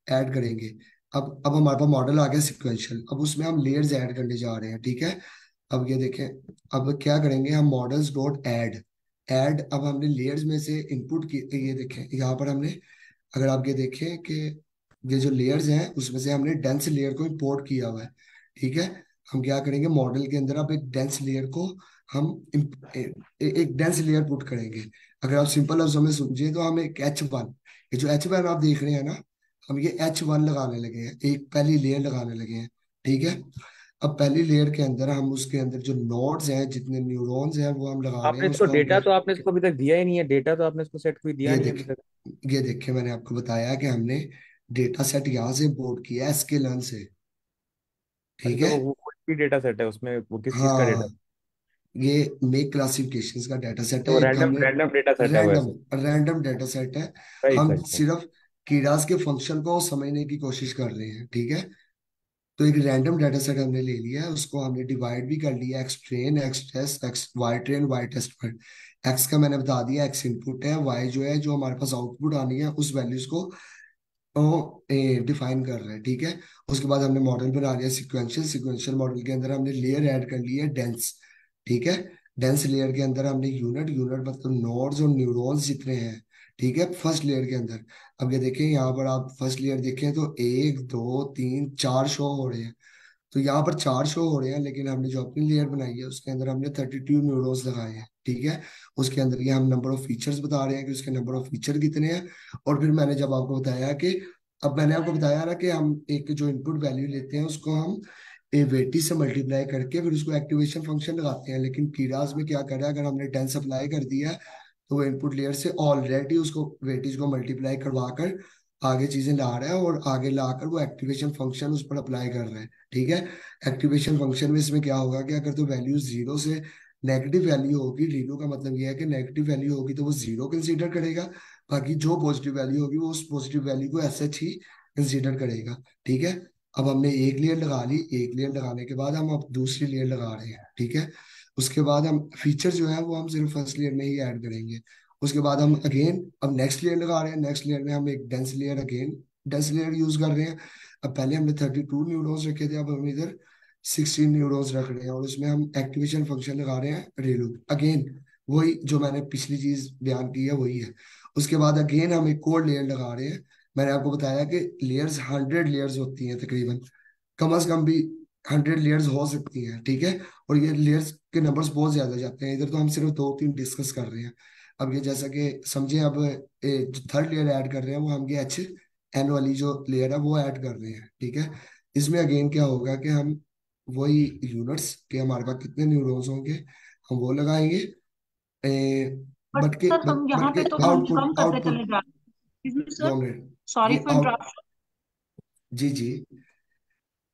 ऐड करेंगे। अब अब हमारे पास मॉडल आ गया सिक्वेंशियल अब उसमें हम लेयर्स ऐड करने जा रहे हैं, ठीक है? अब ये देखें, अब क्या करेंगे? हम मॉडल्स डॉट ऐड ऐड अब हमने लेयर्स में से इनपुट ये देखें, यहाँ पर हमने, अगर आप ये देखें कि ये जो लेयर्स हैं उसमें से हमने डेंस लेयर को इंपोर्ट किया हुआ है ठीक है? हम क्या करेंगे? मॉडल के अंदर अब एक डेंस लेयर को हम ए, एक डेंस लेयर पुट करेंगे। अगर आप सिंपल लफ्जों में समझिए तो हम एक एच वन ये जो एच वन आप देख रहे हैं ना हम ये एच वन लगाने लगे हैं एक पहली लेयर लगाने लगे हैं ठीक है? अब पहली लेयर के अंदर हम उसके अंदर जो नोड्स हैं जितने न्यूरॉन्स हैं वो हम लगा रहे हैं इसको डेटा तो आपने इसको अभी तक दिया ही नहीं है डेटा तो आपने इसको सेट कोई दिया ये नहीं अभी देखे ये देखे मैंने आपको बताया कि हमने डेटा सेट यहाँ से इंपोर्ट किया है एसके लर्न से ठीक तो है? वो भी डेटा सेट है? उसमें वो किस चीज़ का डेटा हाँ। ये मेक क्लासिफिकेशंस का डाटा सेट तो है रैंडम रैंडम डेटा सेट है रैंडम रैंडम डाटा सेट है। हम सिर्फ़ कीड़ास के फ़ंक्शन को समझने की कोशिश कर रहे हैं ठीक है? तो एक रैंडम डाटा सेट हमने ले लिया है उसको हमने डिवाइड भी कर लिया X train X test X Y train Y test पर। एक्स का मैंने बता दिया एक्स इनपुट है वाई जो है जो हमारे पास आउटपुट आनी है उस वैल्यूज़ को डिफाइन कर रहे हैं, ठीक है? उसके बाद हमने मॉडल बना लिया सिक्वेंशियल सिक्वेंशियल मॉडल के अंदर हमने लेयर ऐड कर लिया डेंस ठीक है? डेंस लेयर के अंदर हमने यूनिट यूनिट मतलब नोड्स और न्यूरॉन्स जितने हैं, ठीक है? फ़र्स्ट लेयर के अंदर। अब ये देखें, यहाँ पर आप फ़र्स्ट लेयर देखें तो एक, दो, तीन, चार शो हो रहे हैं। तो यहाँ पर चार शो हो रहे हैं, लेकिन हमने जो अपनी लेयर बनाई है, उसके अंदर हमने थर्टी टू न्यूरोन्स लगाए हैं, ठीक है? उसके अंदर ये हम नंबर ऑफ़ फीचर्स बता रहे हैं कि उसके नंबर ऑफ़ फीचर कितने हैं। और फिर मैंने जब आपको बताया कि, अब मैंने आपको बताया ना कि हम एक जो इनपुट वैल्यू लेते हैं, उसको हम ए वेटी से मल्टीप्लाई करके फिर उसको एक्टिवेशन फ़ंक्शन लगाते हैं। लेकिन कीराज में क्या कर अगर हमने टेंस अप्लाई कर दिया तो वो इनपुट लेयर से ऑलरेडी उसको वेटेज को मल्टीप्लाई करवा कर आगे चीज़ें ला रहा है और आगे लाकर वो एक्टिवेशन फ़ंक्शन उस पर अप्लाई कर रहे हैं, ठीक है? एक्टिवेशन फ़ंक्शन में इसमें क्या होगा कि अगर तो वैल्यू ज़ीरो से नेगेटिव वैल्यू होगी ज़ीरो का मतलब ये है कि नेगेटिव वैल्यू होगी तो वो ज़ीरो कंसीडर करेगा, बाकी जो पॉजिटिव वैल्यू होगी वो उस पॉजिटिव वैल्यू को ऐसे ही कंसीडर करेगा, ठीक है? अब हमने एक लेयर लगा ली, एक लेयर लगाने के बाद हम अब दूसरी लेयर लगा रहे हैं, ठीक है? उसके बाद हम फीचर जो है वो हम सिर्फ़ फ़र्स्ट लेयर में ही ऐड करेंगे। उसके बाद हम अगेन अब नेक्स्ट लेयर लगा रहे हैं। नेक्स्ट लेयर में हम एक dense layer again dense layer use कर रहे हैं। अब पहले हमने थर्टी टू न्यूरोन्स रखे थे, अब हम इधर सिक्सटीन न्यूरोन्स रख रहे हैं और उसमें हम एक्टिवेशन फ़ंक्शन लगा रहे हैं रेलू अगेन वही जो मैंने पिछली चीज़ बयान की है, वही है। उसके बाद अगेन हम एक कोड लेयर लगा रहे हैं। मैंने आपको बताया कि लेयर्स हंड्रेड लेयर्स होती हैं तकरीबन। कम अज कम भी हंड्रेड लेयर्स हो सकती हैं, ठीक है? और ये लेयर्स के नंबर्स बहुत ज़्यादा जाते हैं। इधर तो हम सिर्फ़ दो तीन डिस्कस कर रहे हैं। अब ये जैसा कि समझे अब जो थर्ड लेयर ऐड कर रहे हैं वो हम ये एच एन वाली जो लेयर है वो ऐड कर रहे हैं ठीक है? इसमें अगेन क्या होगा कि हम वही यूनिट्स के हमारे पास कितने न्यूरॉन्स होंगे हम वो लगाएँगे बट बट के सर हम यहाँ पे बट तो के हम आउटपुट कम करते चले जा रहे हैं। सर फॉर इंटरप्शन जी जी।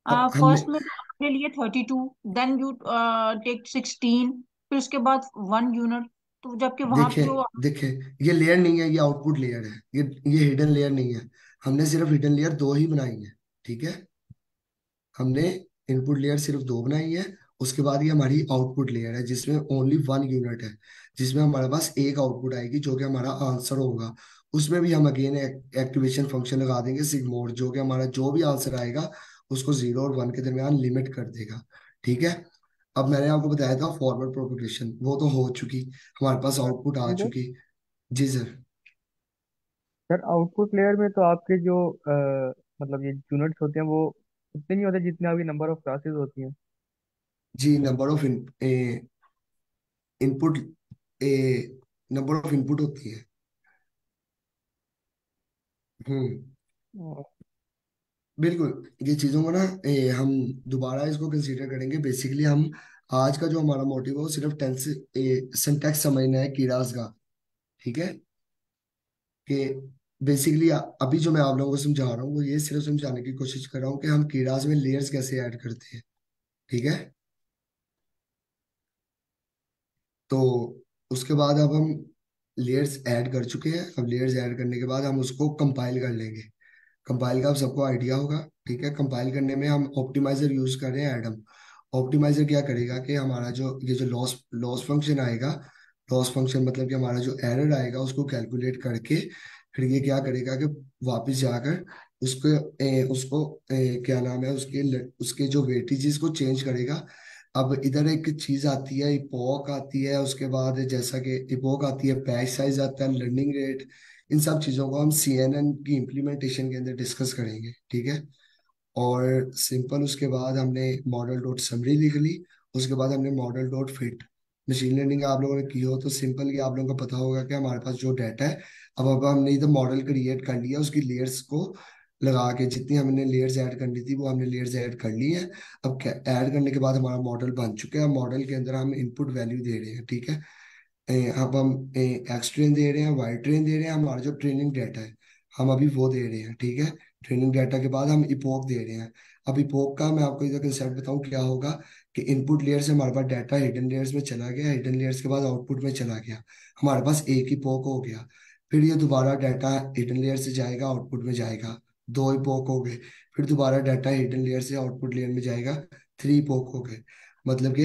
फ़र्स्ट में तो आपने लिए thirty two then you take sixteen फिर उसके बाद वन यूनिट तो जबकि वहाँ पे देखे तो देखे ये लेयर नहीं है ये आउटपुट लेयर है। ये ये हिडन लेयर नहीं है। हमने सिर्फ़ हिडन लेयर दो ही बनाई है ठीक है? हमने इनपुट लेयर सिर्फ़ दो बनाई है उसके बाद ये हमारी आउटपुट लेयर है जिसमें ओनली वन यूनिट है जिसमें हमारे पास एक आउटपुट आएगी जो कि हमारा आंसर होगा। उसमें भी हम अगेन एक्टिवेशन फ़ंक्शन लगा देंगे सिग्मोड जो कि हमारा जो भी आंसर आएगा उसको ज़ीरो और वन के दरमियान लिमिट कर देगा ठीक है? अब मैंने आपको बताया था फॉरवर्ड प्रोपगेशन वो तो हो चुकी हमारे पास आउटपुट आ चुकी। जी सर सर आउटपुट लेयर में तो आपके जो अ, मतलब ये यूनिट्स होते हैं वो उतने नहीं होते जितने आपकी नंबर ऑफ़ क्लासेस होती हैं। जी number of input number of input होती है। हम्म। बिल्कुल ये चीज़ों को ना ए, हम दोबारा इसको कंसीडर करेंगे। बेसिकली हम आज का जो हमारा मोटिव है वो सिर्फ़ टेंस सिंटैक्स समझना है कीड़ास का ठीक है? कि बेसिकली अभी जो मैं आप लोगों को समझा रहा हूँ वो ये सिर्फ़ समझाने की कोशिश कर रहा हूँ कि हम कीड़ास में लेयर्स कैसे ऐड करते हैं ठीक है? तो उसके बाद अब हम लेयर्स ऐड कर चुके हैं। अब लेयर्स ऐड करने के बाद हम उसको कंपाइल कर लेंगे। कंपाइल का सबको आइडिया होगा ठीक है? कंपाइल करने में हम ऑप्टिमाइजर यूज़ कर रहे हैं एडम। ऑप्टिमाइजर क्या करेगा कि हमारा जो ये जो लॉस लॉस फ़ंक्शन आएगा लॉस फ़ंक्शन मतलब कि हमारा जो एरर आएगा उसको कैलकुलेट करके फिर ये क्या करेगा कि वापस जाकर उसको ए, उसको ए, क्या नाम है उसके उसके जो वेटेजेस को चेंज करेगा। अब इधर एक चीज़ आती है इपोक आती है उसके बाद जैसा कि इपोक आती है पैच साइज़ आता है लर्निंग रेट इन सब चीज़ों को हम सी एन एन की इम्प्लीमेंटेशन के अंदर डिस्कस करेंगे, ठीक है? और सिंपल उसके बाद हमने मॉडल डॉट समरी लिख ली, उसके बाद हमने model dot fit machine learning आप लोगों ने की हो तो सिंपल ये आप लोगों को पता होगा कि हमारे पास जो डाटा है, अब अब हमने इधर मॉडल क्रिएट कर लिया, उसकी लेयर्स को लगा के जितनी हमने लेयर्स ऐड करनी थी, वो हमने लेयर्स ऐड कर ली है। अब ऐड करने के बाद हमारा मॉडल बन चुका है मॉडल के अंदर हम इनपुट वैल्यू दे रहे हैं, ठीक है? अब हम एक्स ट्रेन दे रहे हैं वाई ट्रेन दे रहे हैं, हमारा जो ट्रेनिंग डाटा है, हम अभी वो दे रहे हैं, ठीक है? ट्रेनिंग डाटा के बाद हम इपोक दे रहे हैं। अब इपोक का मैं आपको इधर कंसेप्ट बताऊँ क्या होगा कि इनपुट लेयर से हमारे पास डाटा हिडन लेयर्स में चला गया हिडन लेयर्स के बाद आउटपुट में चला गया। हमारे पास एक इपोक हो गया। फिर ये दोबारा डाटा हिडन लेयर से जाएगा आउटपुट में जाएगा। दो इपोक हो गए। फिर दोबारा डाटा हिडन लेयर से आउटपुट लेयर में जाएगा। थ्री इपोक हो गए। मतलब कि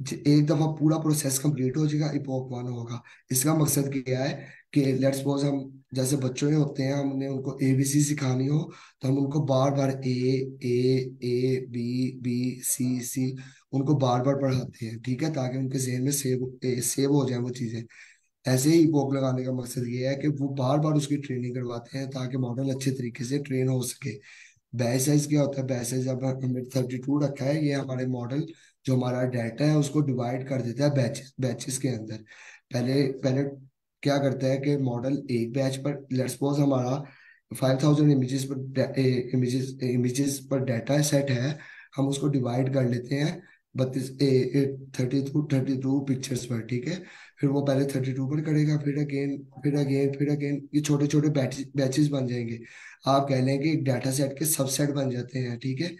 एक दफ़ा पूरा प्रोसेस कंप्लीट हो जाएगा इपॉक वन होगा। इसका मकसद क्या है कि लेट्स सपोज़ हम जैसे बच्चों ने होते हैं हमने उनको ए बी सी सिखानी हो तो हम उनको बार बार ए ए ए बी बी सी सी उनको बार बार पढ़ाते हैं ठीक है? ताकि उनके जहन में सेव ए, सेव हो जाए वो चीज़ें। ऐसे ही इपॉक लगाने का मकसद ये है कि वो बार बार उसकी ट्रेनिंग करवाते हैं ताकि मॉडल अच्छे तरीके से ट्रेन हो सके। बैच साइज़ क्या होता है? बैच साइज़ अब हमने थर्टी टू रखा है ये हमारे मॉडल जो हमारा डाटा है उसको डिवाइड कर देता है बैचेस बैचेस के अंदर। पहले पहले क्या करता है कि मॉडल एक बैच पर लेट्स सपोज़ हमारा फाइव थाउज़ेंड इमेजेस पर इमेजेस इमेजेस पर डाटा सेट है, हम उसको डिवाइड कर लेते हैं, बत्तीस thirty two thirty two pictures पर, ठीक है? फिर वो पहले थर्टी टू पर करेगा, फिर अगेन फिर अगेन फिर अगेन ये छोटे छोटे बैचेस बन जाएँगे। आप कह लें कि एक डाटा सेट के सबसेट बन जाते हैं, ठीक है?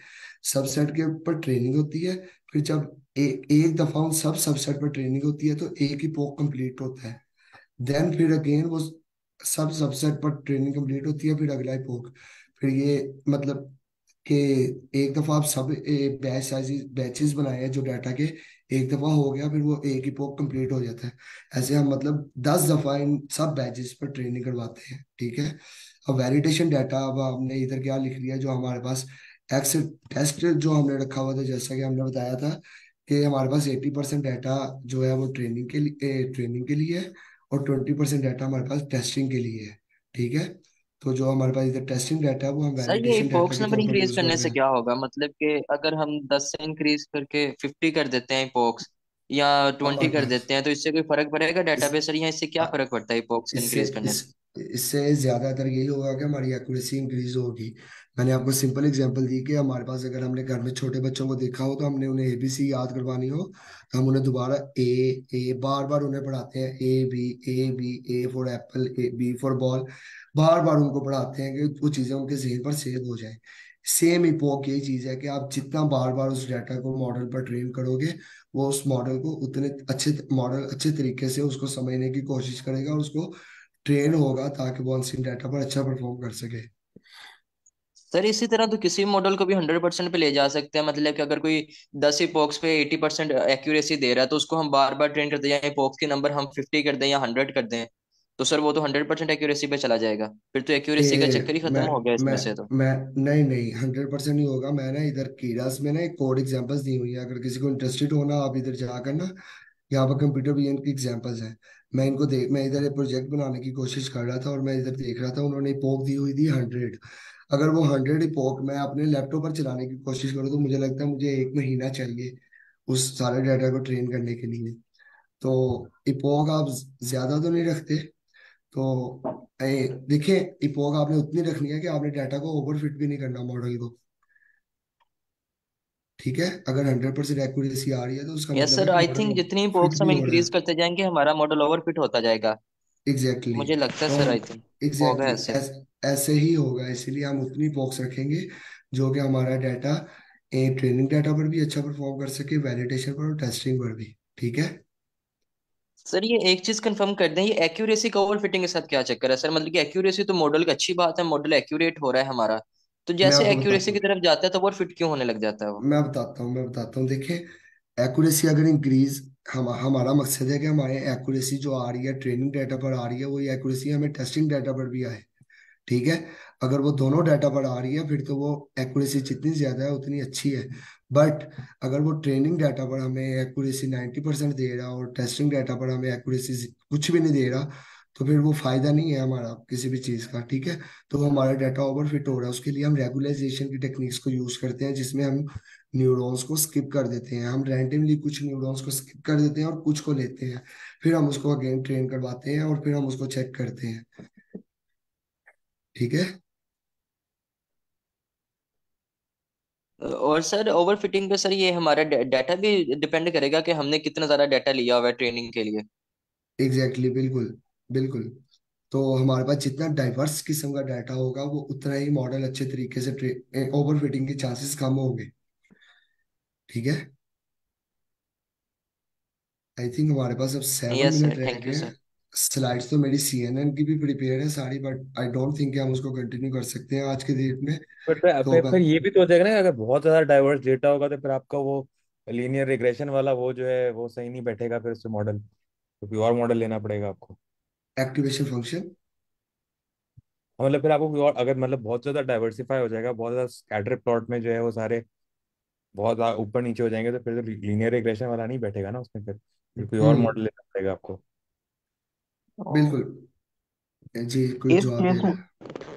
सबसेट के ऊपर ट्रेनिंग होती है, फिर जब एक एक दफ़ा उन सब सबसेट पर ट्रेनिंग होती है तो एक ही पोक कंप्लीट होता है। देन फिर अगेन वो सब सबसेट पर ट्रेनिंग कंप्लीट होती है, फिर अगला ही पोक। फिर ये मतलब कि एक दफ़ा आप सब बैच साइज़ बैचेस बनाए हैं जो डाटा के, एक दफ़ा हो गया, फिर वो एक ही पोक कंप्लीट हो जाता है। ऐसे हम मतलब दस दफ़ा इन सब बैचेस पर ट्रेनिंग करवाते हैं, ठीक है? अब वैलिडेशन डाटा अब हमने इधर क्या लिख लिया, जो हमारे पास एक्स टेस्ट जो हमने रखा हुआ था जैसा कि हमने बताया था कि हमारे पास एटी परसेंट डाटा जो है वो ट्रेनिंग के लिए ट्रेनिंग के लिए है और ट्वेंटी परसेंट डाटा हमारे पास टेस्टिंग के लिए है ठीक है? तो जो हमारे पास इधर टेस्टिंग डाटा है वो हम सर ये इपॉक्स नंबर इंक्रीज करने से क्या होगा? मतलब कि अगर हम दस से इंक्रीज करके फिफ्टी कर देते हैं इपॉक्स या ट्वेंटी कर देते हैं तो इससे कोई फ़र्क पड़ेगा? डेटाबेस या इससे क्या फ़र्क पड़ता है इपॉक्स इंक्रीज करने से? इससे ज़्यादातर यही होगा कि हमारी एक्यूरेसी इंक्रीज होगी। मैंने आपको सिंपल एग्जांपल दी कि हमारे पास अगर हमने घर में छोटे बच्चों को देखा हो तो हमने उन्हें एबीसी याद करवानी हो तो हम उन्हें दोबारा ए ए बार बार उन्हें पढ़ाते हैं। A B A B A for apple A B for ball बार बार उनको पढ़ाते हैं कि वो चीज़ें उनके जहन पर सेव हो जाए। सेम इपोक यही चीज़ है कि आप जितना बार बार उस डाटा को मॉडल पर ट्रेन करोगे, वो उस मॉडल को उतने अच्छे मॉडल अच्छे तरीके से उसको समझने की कोशिश करेगा और उसको ट्रेन होगा ताकि वो अनसीन डाटा पर अच्छा परफॉर्म कर सके। सर इसी तरह तो किसी मॉडल को भी हंड्रेड परसेंट पे ले जा सकते हैं। मतलब कि अगर कोई दस इपॉक्स पे एटी परसेंट एक्यूरेसी दे रहा है तो उसको हम बार बार ट्रेन कर दें या इपॉक्स के नंबर हम फिफ्टी कर दें या हंड्रेड कर दें तो सर वो तो हंड्रेड परसेंट एक्यूरेसी पे चला जाएगा। फिर तो एक्यूरेसी का चक्कर ही खत्म हो गया इसमें से तो। मैं नहीं नहीं हंड्रेड परसेंट नहीं होगा। मैं ना इधर कीड़ास में ना एक कोड एग्जांपल्स दी हुई है। अगर किसी को इंटरेस्टेड हो ना आप इधर जाकर ना यहाँ पर कंप्यूटर विजन की एग्जांपल्स हैं। मैं इनको देख मैं इधर प्रोजेक्ट बनाने की कोशिश कर रहा था और मैं इधर देख रहा था उन्होंने इपोक दी हुई थी हंड्रेड अगर वो हंड्रेड इपोक मैं अपने लैपटॉप पर चलाने की कोशिश करूँ तो मुझे लगता है मुझे एक महीना चाहिए उस सारे डाटा को ट्रेन करने के लिए। तो इपोक आप ज़्यादा तो नहीं रखते? तो ए, देखिए इपोक आपने उतनी रखनी है कि आपने डाटा को ओवरफिट भी नहीं करना मॉडल को। ठीक है? अगर हंड्रेड परसेंट एक्यूरेसी आ रही है तो उसका यस मतलब है सर कि आई मॉडल थिंक जितनी फिट भी हम हो रहा इंक्रीज है। करते जाएँगे हमारा मॉडल ओवर फिट होता जाएगा। एग्जैक्टली मुझे. लगता है तो सर हम आई थिंक होगा एग्जैक्टली ऐसे ऐसे ही होगा इसीलिए हम उतनी बॉक्स रखेंगे जो कि हमारा डाटा ट्रेनिंग डाटा पर भी अच्छा परफॉर्म कर सके वैलिडेशन पर और टेस्टिंग पर भी। ठीक है? सर ये एक चीज़ कंफर्म कर दें ये एक्यूरेसी का ओवर फिटिंग के साथ क्या चक्कर है? सर मतलब कि एक्यूरेसी तो मॉडल की अच्छी बात है मॉडल एक्यूरेट हो रहा है हमारा। तो जैसे एक्यूरेसी की तरफ़ जाता है तो ओवर फिट क्यों होने लग जाता है वो? मैं बताता हूँ मैं बताता हूँ। देखिए एक्यूरेसी अगर इंक्रीज हम हमारा मकसद है कि हमारे एक्यूरेसी जो आ रही है ट्रेनिंग डाटा पर आ रही है वही एक्यूरेसी हमें टेस्टिंग डाटा पर भी आए। ठीक है? अगर वो दोनों डाटा पर आ रही है फिर तो वो एक्यूरेसी जितनी ज़्यादा है उतनी अच्छी है। बट अगर वो ट्रेनिंग डाटा पर हमें एक्यूरेसी नाइन्टी परसेंट दे रहा और टेस्टिंग डाटा पर हमें एक्यूरेसी कुछ भी नहीं दे रहा तो फिर वो फ़ायदा नहीं है हमारा किसी भी चीज़ का ठीक है? तो हमारा डाटा ओवरफिट हो रहा है उसके लिए हम रेगुलाइजेशन की टेक्निक्स को यूज़ करते हैं जिसमें हम न्यूरॉन्स को स्किप कर देते हैं। हम रैंडमली कुछ न्यूरॉन्स को स्किप कर देते हैं और कुछ को लेते हैं। फिर हम उसको अगेन ट्रेन करवाते हैं और फिर हम उसको चेक करते हैं। ठीक है? और सर ओवर फिटिंग पे सर ये हमारा डाटा भी डिपेंड करेगा कि हमने कितना ज़्यादा डाटा लिया हुआ है ट्रेनिंग के लिए। एग्जैक्टली exactly, बिल्कुल। बिल्कुल। तो हमारे पास जितना डाइवर्स किस्म का डाटा होगा वो उतना ही मॉडल अच्छे तरीके से ओवर फिटिंग के चांसेस कम होंगे। ठीक है? आई थिंक हमारे पास अब सेवन यस मिनट सर रह थैंक यू गए सर स्लाइड्स तो मेरी सीएनएन की भी प्रिपेयर है सारी बट आई डोंट थिंक कि हम उसको कंटिन्यू कर सकते हैं आज के डेट में। बट फिर तो फिर फिर ये भी तो हो जाएगा ना अगर बहुत ज़्यादा डाइवर्स डेटा होगा तो फिर आपका वो लीनियर रिग्रेशन वाला वो जो है वो सही नहीं बैठेगा फिर उससे मॉडल तो कोई और मॉडल लेना पड़ेगा आपको। एक्टिवेशन फ़ंक्शन हाँ, मतलब फिर आपको कोई और अगर मतलब बहुत ज़्यादा डाइवर्सिफाई हो जाएगा बहुत ज़्यादा स्कैटर प्लॉट में जो है वो सारे बहुत ज़्यादा ऊपर नीचे हो जाएँगे तो फिर तो लीनियर रिग्रेशन वाला नहीं बैठेगा ना उसमें फिर। फिर कोई और हम्म। मॉडल लेना पड़ेगा आपको। बिल्कुल। जी कोई इस जवाब दे रहा में है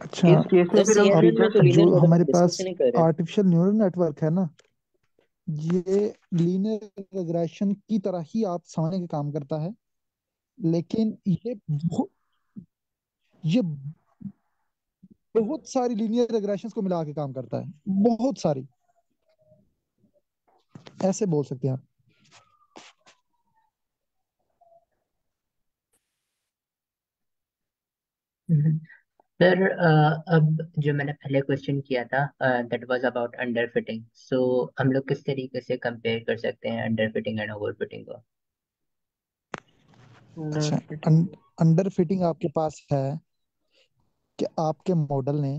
अच्छा इस केस में अब फिर हम अब सीएनएन में तो लीनियर जो मॉडल हमारे डिस्कस पास ही नहीं कर रहे? आर्टिफिशियल न्यूरल नेटवर्क है ना ये लीनियर रिग्रेशन की तरह ही आप समझने का काम करता है। लेकिन ये ये बहुत सारी लीनियर रिग्रेशंस को मिला के काम करता है। बहुत सारी। ऐसे बोल सकते हैं आप। हम्म। सर अब जो मैंने पहले क्वेश्चन किया था that was about underfitting so हम लोग किस तरीके से कंपेयर कर सकते हैं underfitting and overfitting को? अच्छा अंडर फिटिंग आपके पास है कि आपके मॉडल ने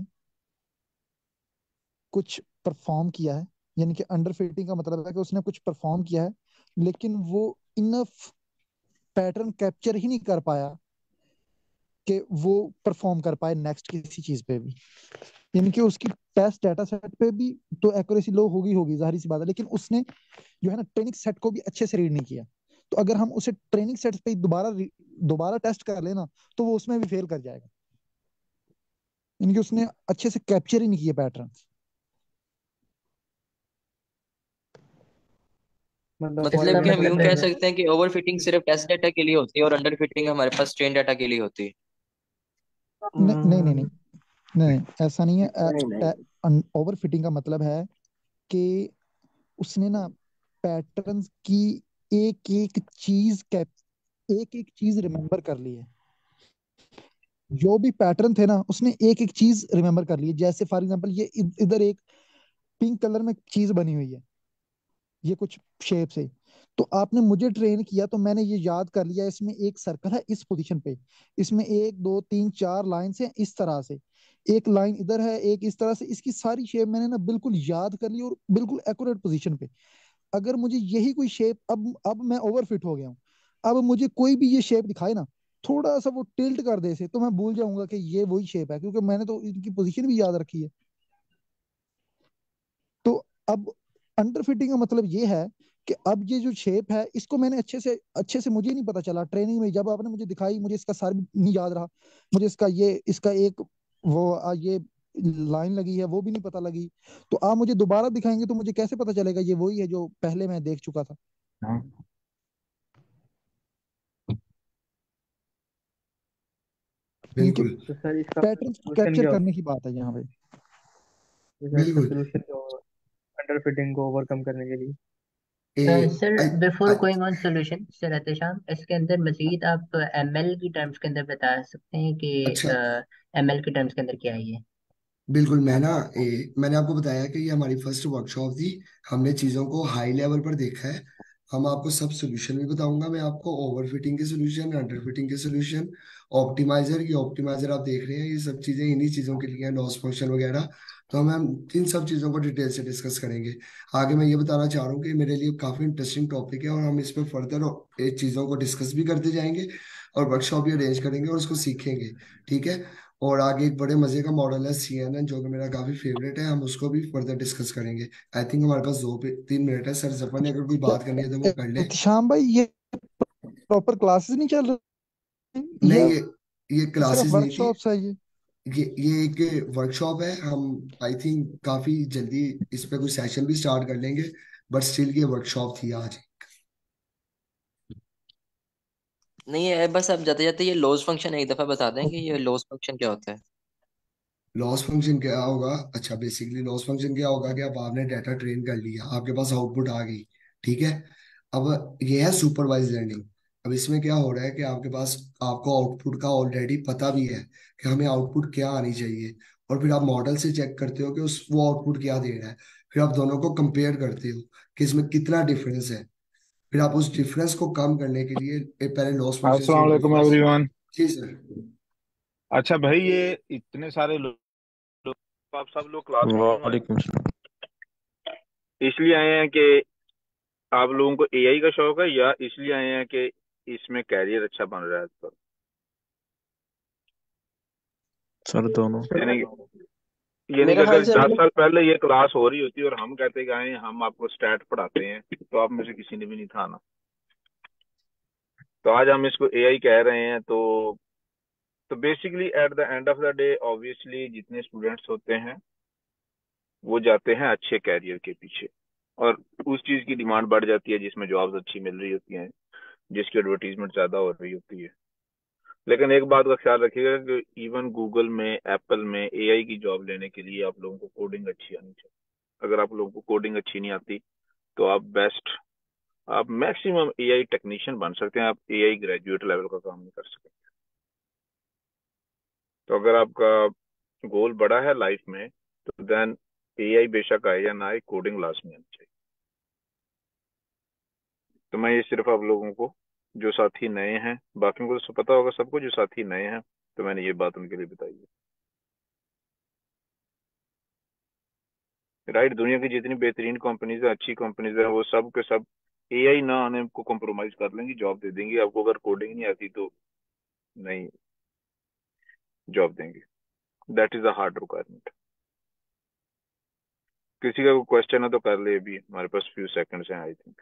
कुछ परफॉर्म किया है यानी कि अंडर फिटिंग का मतलब है कि उसने कुछ परफॉर्म किया है लेकिन वो इनफ पैटर्न कैप्चर ही नहीं कर पाया कि वो परफॉर्म कर पाए नेक्स्ट किसी चीज़ पे भी। यानी कि उसकी टेस्ट डाटा सेट पे भी तो एक्यूरेसी लो होगी होगी ज़ाहिर सी बात है लेकिन उसने जो है ना ट्रेनिंग सेट को भी अच्छे से रीड नहीं किया। तो अगर हम उसे ट्रेनिंग सेट पे दोबारा दोबारा टेस्ट कर लेना तो वो उसमें भी फेल कर जाएगा। यानी कि उसने अच्छे से कैप्चर ही नहीं किए पैटर्न मतलब मतलब कि हम यूँ मतलब कह सकते हैं कि ओवर फिटिंग सिर्फ़ टेस्ट डाटा के लिए होती है और अंडर फिटिंग हमारे पास ट्रेन डाटा के लिए होती है। नहीं नहीं नहीं नहीं। नहीं ऐसा नहीं है। ओवर फिटिंग का मतलब है कि उसने ना पैटर्न की एक एक चीज़ कैप, एक एक चीज़ रिमेम्बर कर ली है। जो भी पैटर्न थे ना, उसने एक एक चीज़ रिमेम्बर कर ली है। जैसे फॉर एग्जांपल ये इधर एक पिंक कलर में चीज़ बनी हुई है, ये कुछ शेप से। तो आपने मुझे ट्रेन किया तो मैंने ये याद कर लिया, इसमें एक सर्कल है इस पोजीशन पे। इसमें एक, दो, तीन, चार लाइन है इस तरह से। एक लाइन इधर है, एक इस तरह से। इसकी सारी शेप मैंने ना बिल्कुल याद कर ली और बिल्कुल एक्यूरेट पोजीशन पे। अगर मुझे यही कोई शेप अब अब मैं ओवरफिट हो गया हूँ। अब मुझे कोई भी ये शेप दिखाए ना थोड़ा सा वो टिल्ट कर दे से तो मैं भूल जाऊँगा कि ये वही शेप है, क्योंकि मैंने तो इनकी पोजीशन भी याद रखी है। तो अब अंडर फिटिंग का मतलब ये है कि अब ये जो शेप है, इसको मैंने अच्छे से अच्छे से मुझे नहीं पता चला। ट्रेनिंग में जब आपने मुझे दिखाई, मुझे इसका सर भी नहीं याद रहा। मुझे इसका ये, इसका एक वो ये लाइन लगी है वो भी नहीं पता लगी। तो आप मुझे दोबारा दिखाएँगे तो मुझे कैसे पता चलेगा? ये वही है जो पहले मैं देख चुका था। हाँ। बिल्कुल। तो सोल्यूशन कैप्चर करने की बात है यहाँ पे। तो बिल्कुल। सोल्यूशन अंडर फिटिंग को ओवरकम करने के लिए। Sir before going on solution sir Ehtesham इसके अंदर मजीद आप एमएल की टर्म्स के अंदर बता सकते हैं कि अच्छा। एमएल की टर्म्स के अंदर क्या है ये? बिल्कुल मैं ना ए, मैंने आपको बताया कि ये हमारी फ़र्स्ट वर्कशॉप थी। हमने चीज़ों को हाई लेवल पर देखा है। हम आपको सब सोल्यूशन भी बताऊँगा। मैं आपको ओवर फिटिंग के सोल्यूशन अंडर फिटिंग के सोल्यूशन ऑप्टिमाइजर की ऑप्टिमाइजर आप देख रहे हैं। ये सब चीज़ें इन्हीं चीज़ों के लिए लॉस फ़ंक्शन वगैरह। तो हम हम इन सब चीज़ों को डिटेल से डिस्कस करेंगे। आगे मैं ये बताना चाह रहा हूँ कि मेरे लिए काफ़ी इंटरेस्टिंग टॉपिक है और हम इस पर फर्दर चीज़ों को डिस्कस भी करते जाएँगे और वर्कशॉप भी अरेंज करेंगे और उसको सीखेंगे। ठीक है? और आगे एक बड़े मज़े का मॉडल है सी एन एन जो कि मेरा काफ़ी फेवरेट है हम उसको भी फर्दर डिस्कस करेंगे। आई थिंक हमारे पास दो तीन मिनट है सर ज़फ़र ने अगर कोई बात करनी है तो वो कर ले। एहतशाम भाई ये प्रॉपर क्लासेस नहीं चल रही? नहीं ये ये क्लासेस नहीं वर्कशॉप्स है ये? ये ये एक वर्कशॉप है हम आई थिंक काफ़ी जल्दी इस पे कुछ सेशन भी स्टार्ट कर लेंगे बट स्टिल ये वर्कशॉप थी आज। नहीं है, बस आप जाते जाते ये लॉस फ़ंक्शन एक दफ़ा बता दें कि ये लॉस फ़ंक्शन क्या होता है। लॉस फ़ंक्शन क्या होगा? अच्छा बेसिकली लॉस फ़ंक्शन क्या होगा कि अब आपने डाटा ट्रेन कर लिया, आपके पास आउटपुट आ गई, ठीक है? अब ये है सुपरवाइज लर्निंग अब इसमें क्या हो रहा है कि आपके पास, आपको आउटपुट का ऑलरेडी पता भी है कि हमें आउटपुट क्या आनी चाहिए, और फिर आप मॉडल से चेक करते हो कि उस, वो आउटपुट क्या दे रहा है। फिर आप दोनों को कंपेयर करते हो कि इसमें कितना डिफरेंस है। फिर आप उस डिफरेंस को कम करने के लिए पहले लॉस अस्सलाम वालेकुम एवरीवन जी सर अच्छा भाई ये इतने सारे लोग लोग- आप सब लोग क्लास में वालेकुम इसलिए आए हैं कि आप लोगों को एआई का शौक है या इसलिए आए हैं कि इसमें कैरियर अच्छा बन रहा है? सर दोनों। कि मेरे अगर दस साल पहले ये क्लास हो रही होती और हम कहते आए हम आपको स्टैट पढ़ाते हैं तो आप में से किसी ने भी नहीं था आना तो आज हम इसको एआई कह रहे हैं तो तो basically at the end of the day obviously जितने स्टूडेंट्स होते हैं वो जाते हैं अच्छे कैरियर के पीछे। और उस चीज़ की डिमांड बढ़ जाती है जिसमें जॉब्स अच्छी मिल रही होती हैं जिसकी एडवर्टीजमेंट ज़्यादा हो रही होती है। लेकिन एक बात का ख्याल रखिएगा कि इवन गूगल में एप्पल में एआई की जॉब लेने के लिए आप लोगों को कोडिंग अच्छी आनी चाहिए। अगर आप लोगों को कोडिंग अच्छी नहीं आती तो आप बेस्ट आप मैक्सिमम एआई टेक्नीशियन बन सकते हैं। आप एआई ग्रेजुएट लेवल का काम नहीं कर सकते। तो अगर आपका गोल बड़ा है लाइफ में तो देन एआई बेशक आए या ना आए कोडिंग लाजमी आनी चाहिए। तो मैं ये सिर्फ़ आप लोगों को जो साथी नए हैं, बाकियों को तो पता होगा सबको, जो साथी नए हैं तो मैंने ये बात उनके लिए बताई है। राइट दुनिया की जितनी बेहतरीन कंपनीज़ है, अच्छी कंपनीज़ है, वो सब के सब एआई ना आने को कॉम्प्रोमाइज कर लेंगी जॉब दे देंगी। आपको अगर कोडिंग नहीं आती तो नहीं जॉब देंगे। That is a hard requirement किसी का कोई क्वेश्चन है तो कर ले अभी। हमारे पास फ्यू सेकंड्स हैं आई थिंक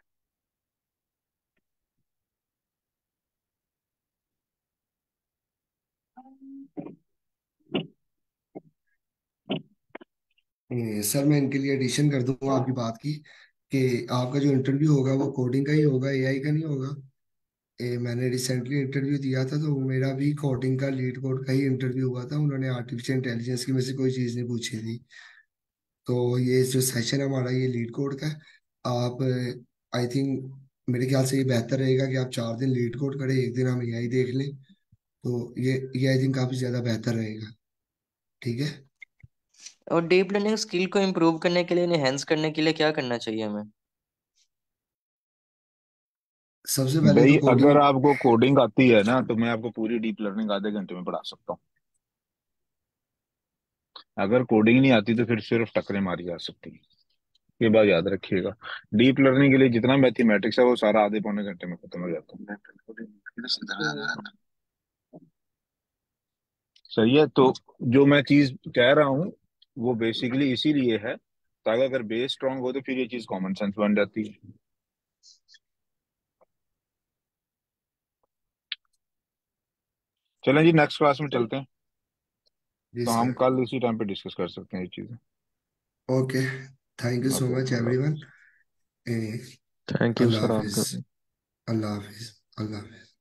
सर मैं इनके लिए एडिशन कर दूँगा आपकी बात की कि आपका जो इंटरव्यू होगा वो कोडिंग का ही होगा एआई का नहीं होगा? ए, मैंने रिसेंटली इंटरव्यू दिया था तो मेरा भी कोडिंग का लीड कोड का ही इंटरव्यू हुआ था उन्होंने आर्टिफिशियल इंटेलिजेंस की में से कोई चीज़ नहीं पूछी थी। तो ये जो सेशन है हमारा ये लीड कोड का है। आप आई थिंक मेरे ख्याल से ये बेहतर रहेगा कि आप चार दिन लीड कोड करें एक दिन हम एआई देख लें। तो ये ये आई थिंक काफ़ी ज़्यादा बेहतर रहेगा। ठीक है? और डीप लर्निंग स्किल को इम्प्रूव करने के लिए एनहेंस करने के लिए क्या करना चाहिए हमें? सबसे पहले भाई तो अगर आपको कोडिंग आती है ना तो मैं आपको पूरी डीप लर्निंग आधे घंटे में पढ़ा सकता हूँ। अगर कोडिंग नहीं आती तो फिर सिर्फ़ टकरे मारी जा सकती है। ये बात याद रखिएगा। डीप लर्निंग के लिए जितना मैथमेटिक्स है वो सारा आधे पौने घंटे में खत्म हो जाता है। सही है? तो जो मैं चीज़ कह रहा हूँ वो बेसिकली इसीलिए है ताकि अगर बेस स्ट्रांग हो तो फिर ये चीज़ कॉमन सेंस बन जाती है। चलें जी नेक्स्ट क्लास में चलते हैं। जी तो हम कल इसी टाइम पे डिस्कस कर सकते हैं ये चीज़ें। Okay thank you so okay much everyone thank you Allah sir हाफिज आपका अल्लाह हाफिज अल्लाह हाफिज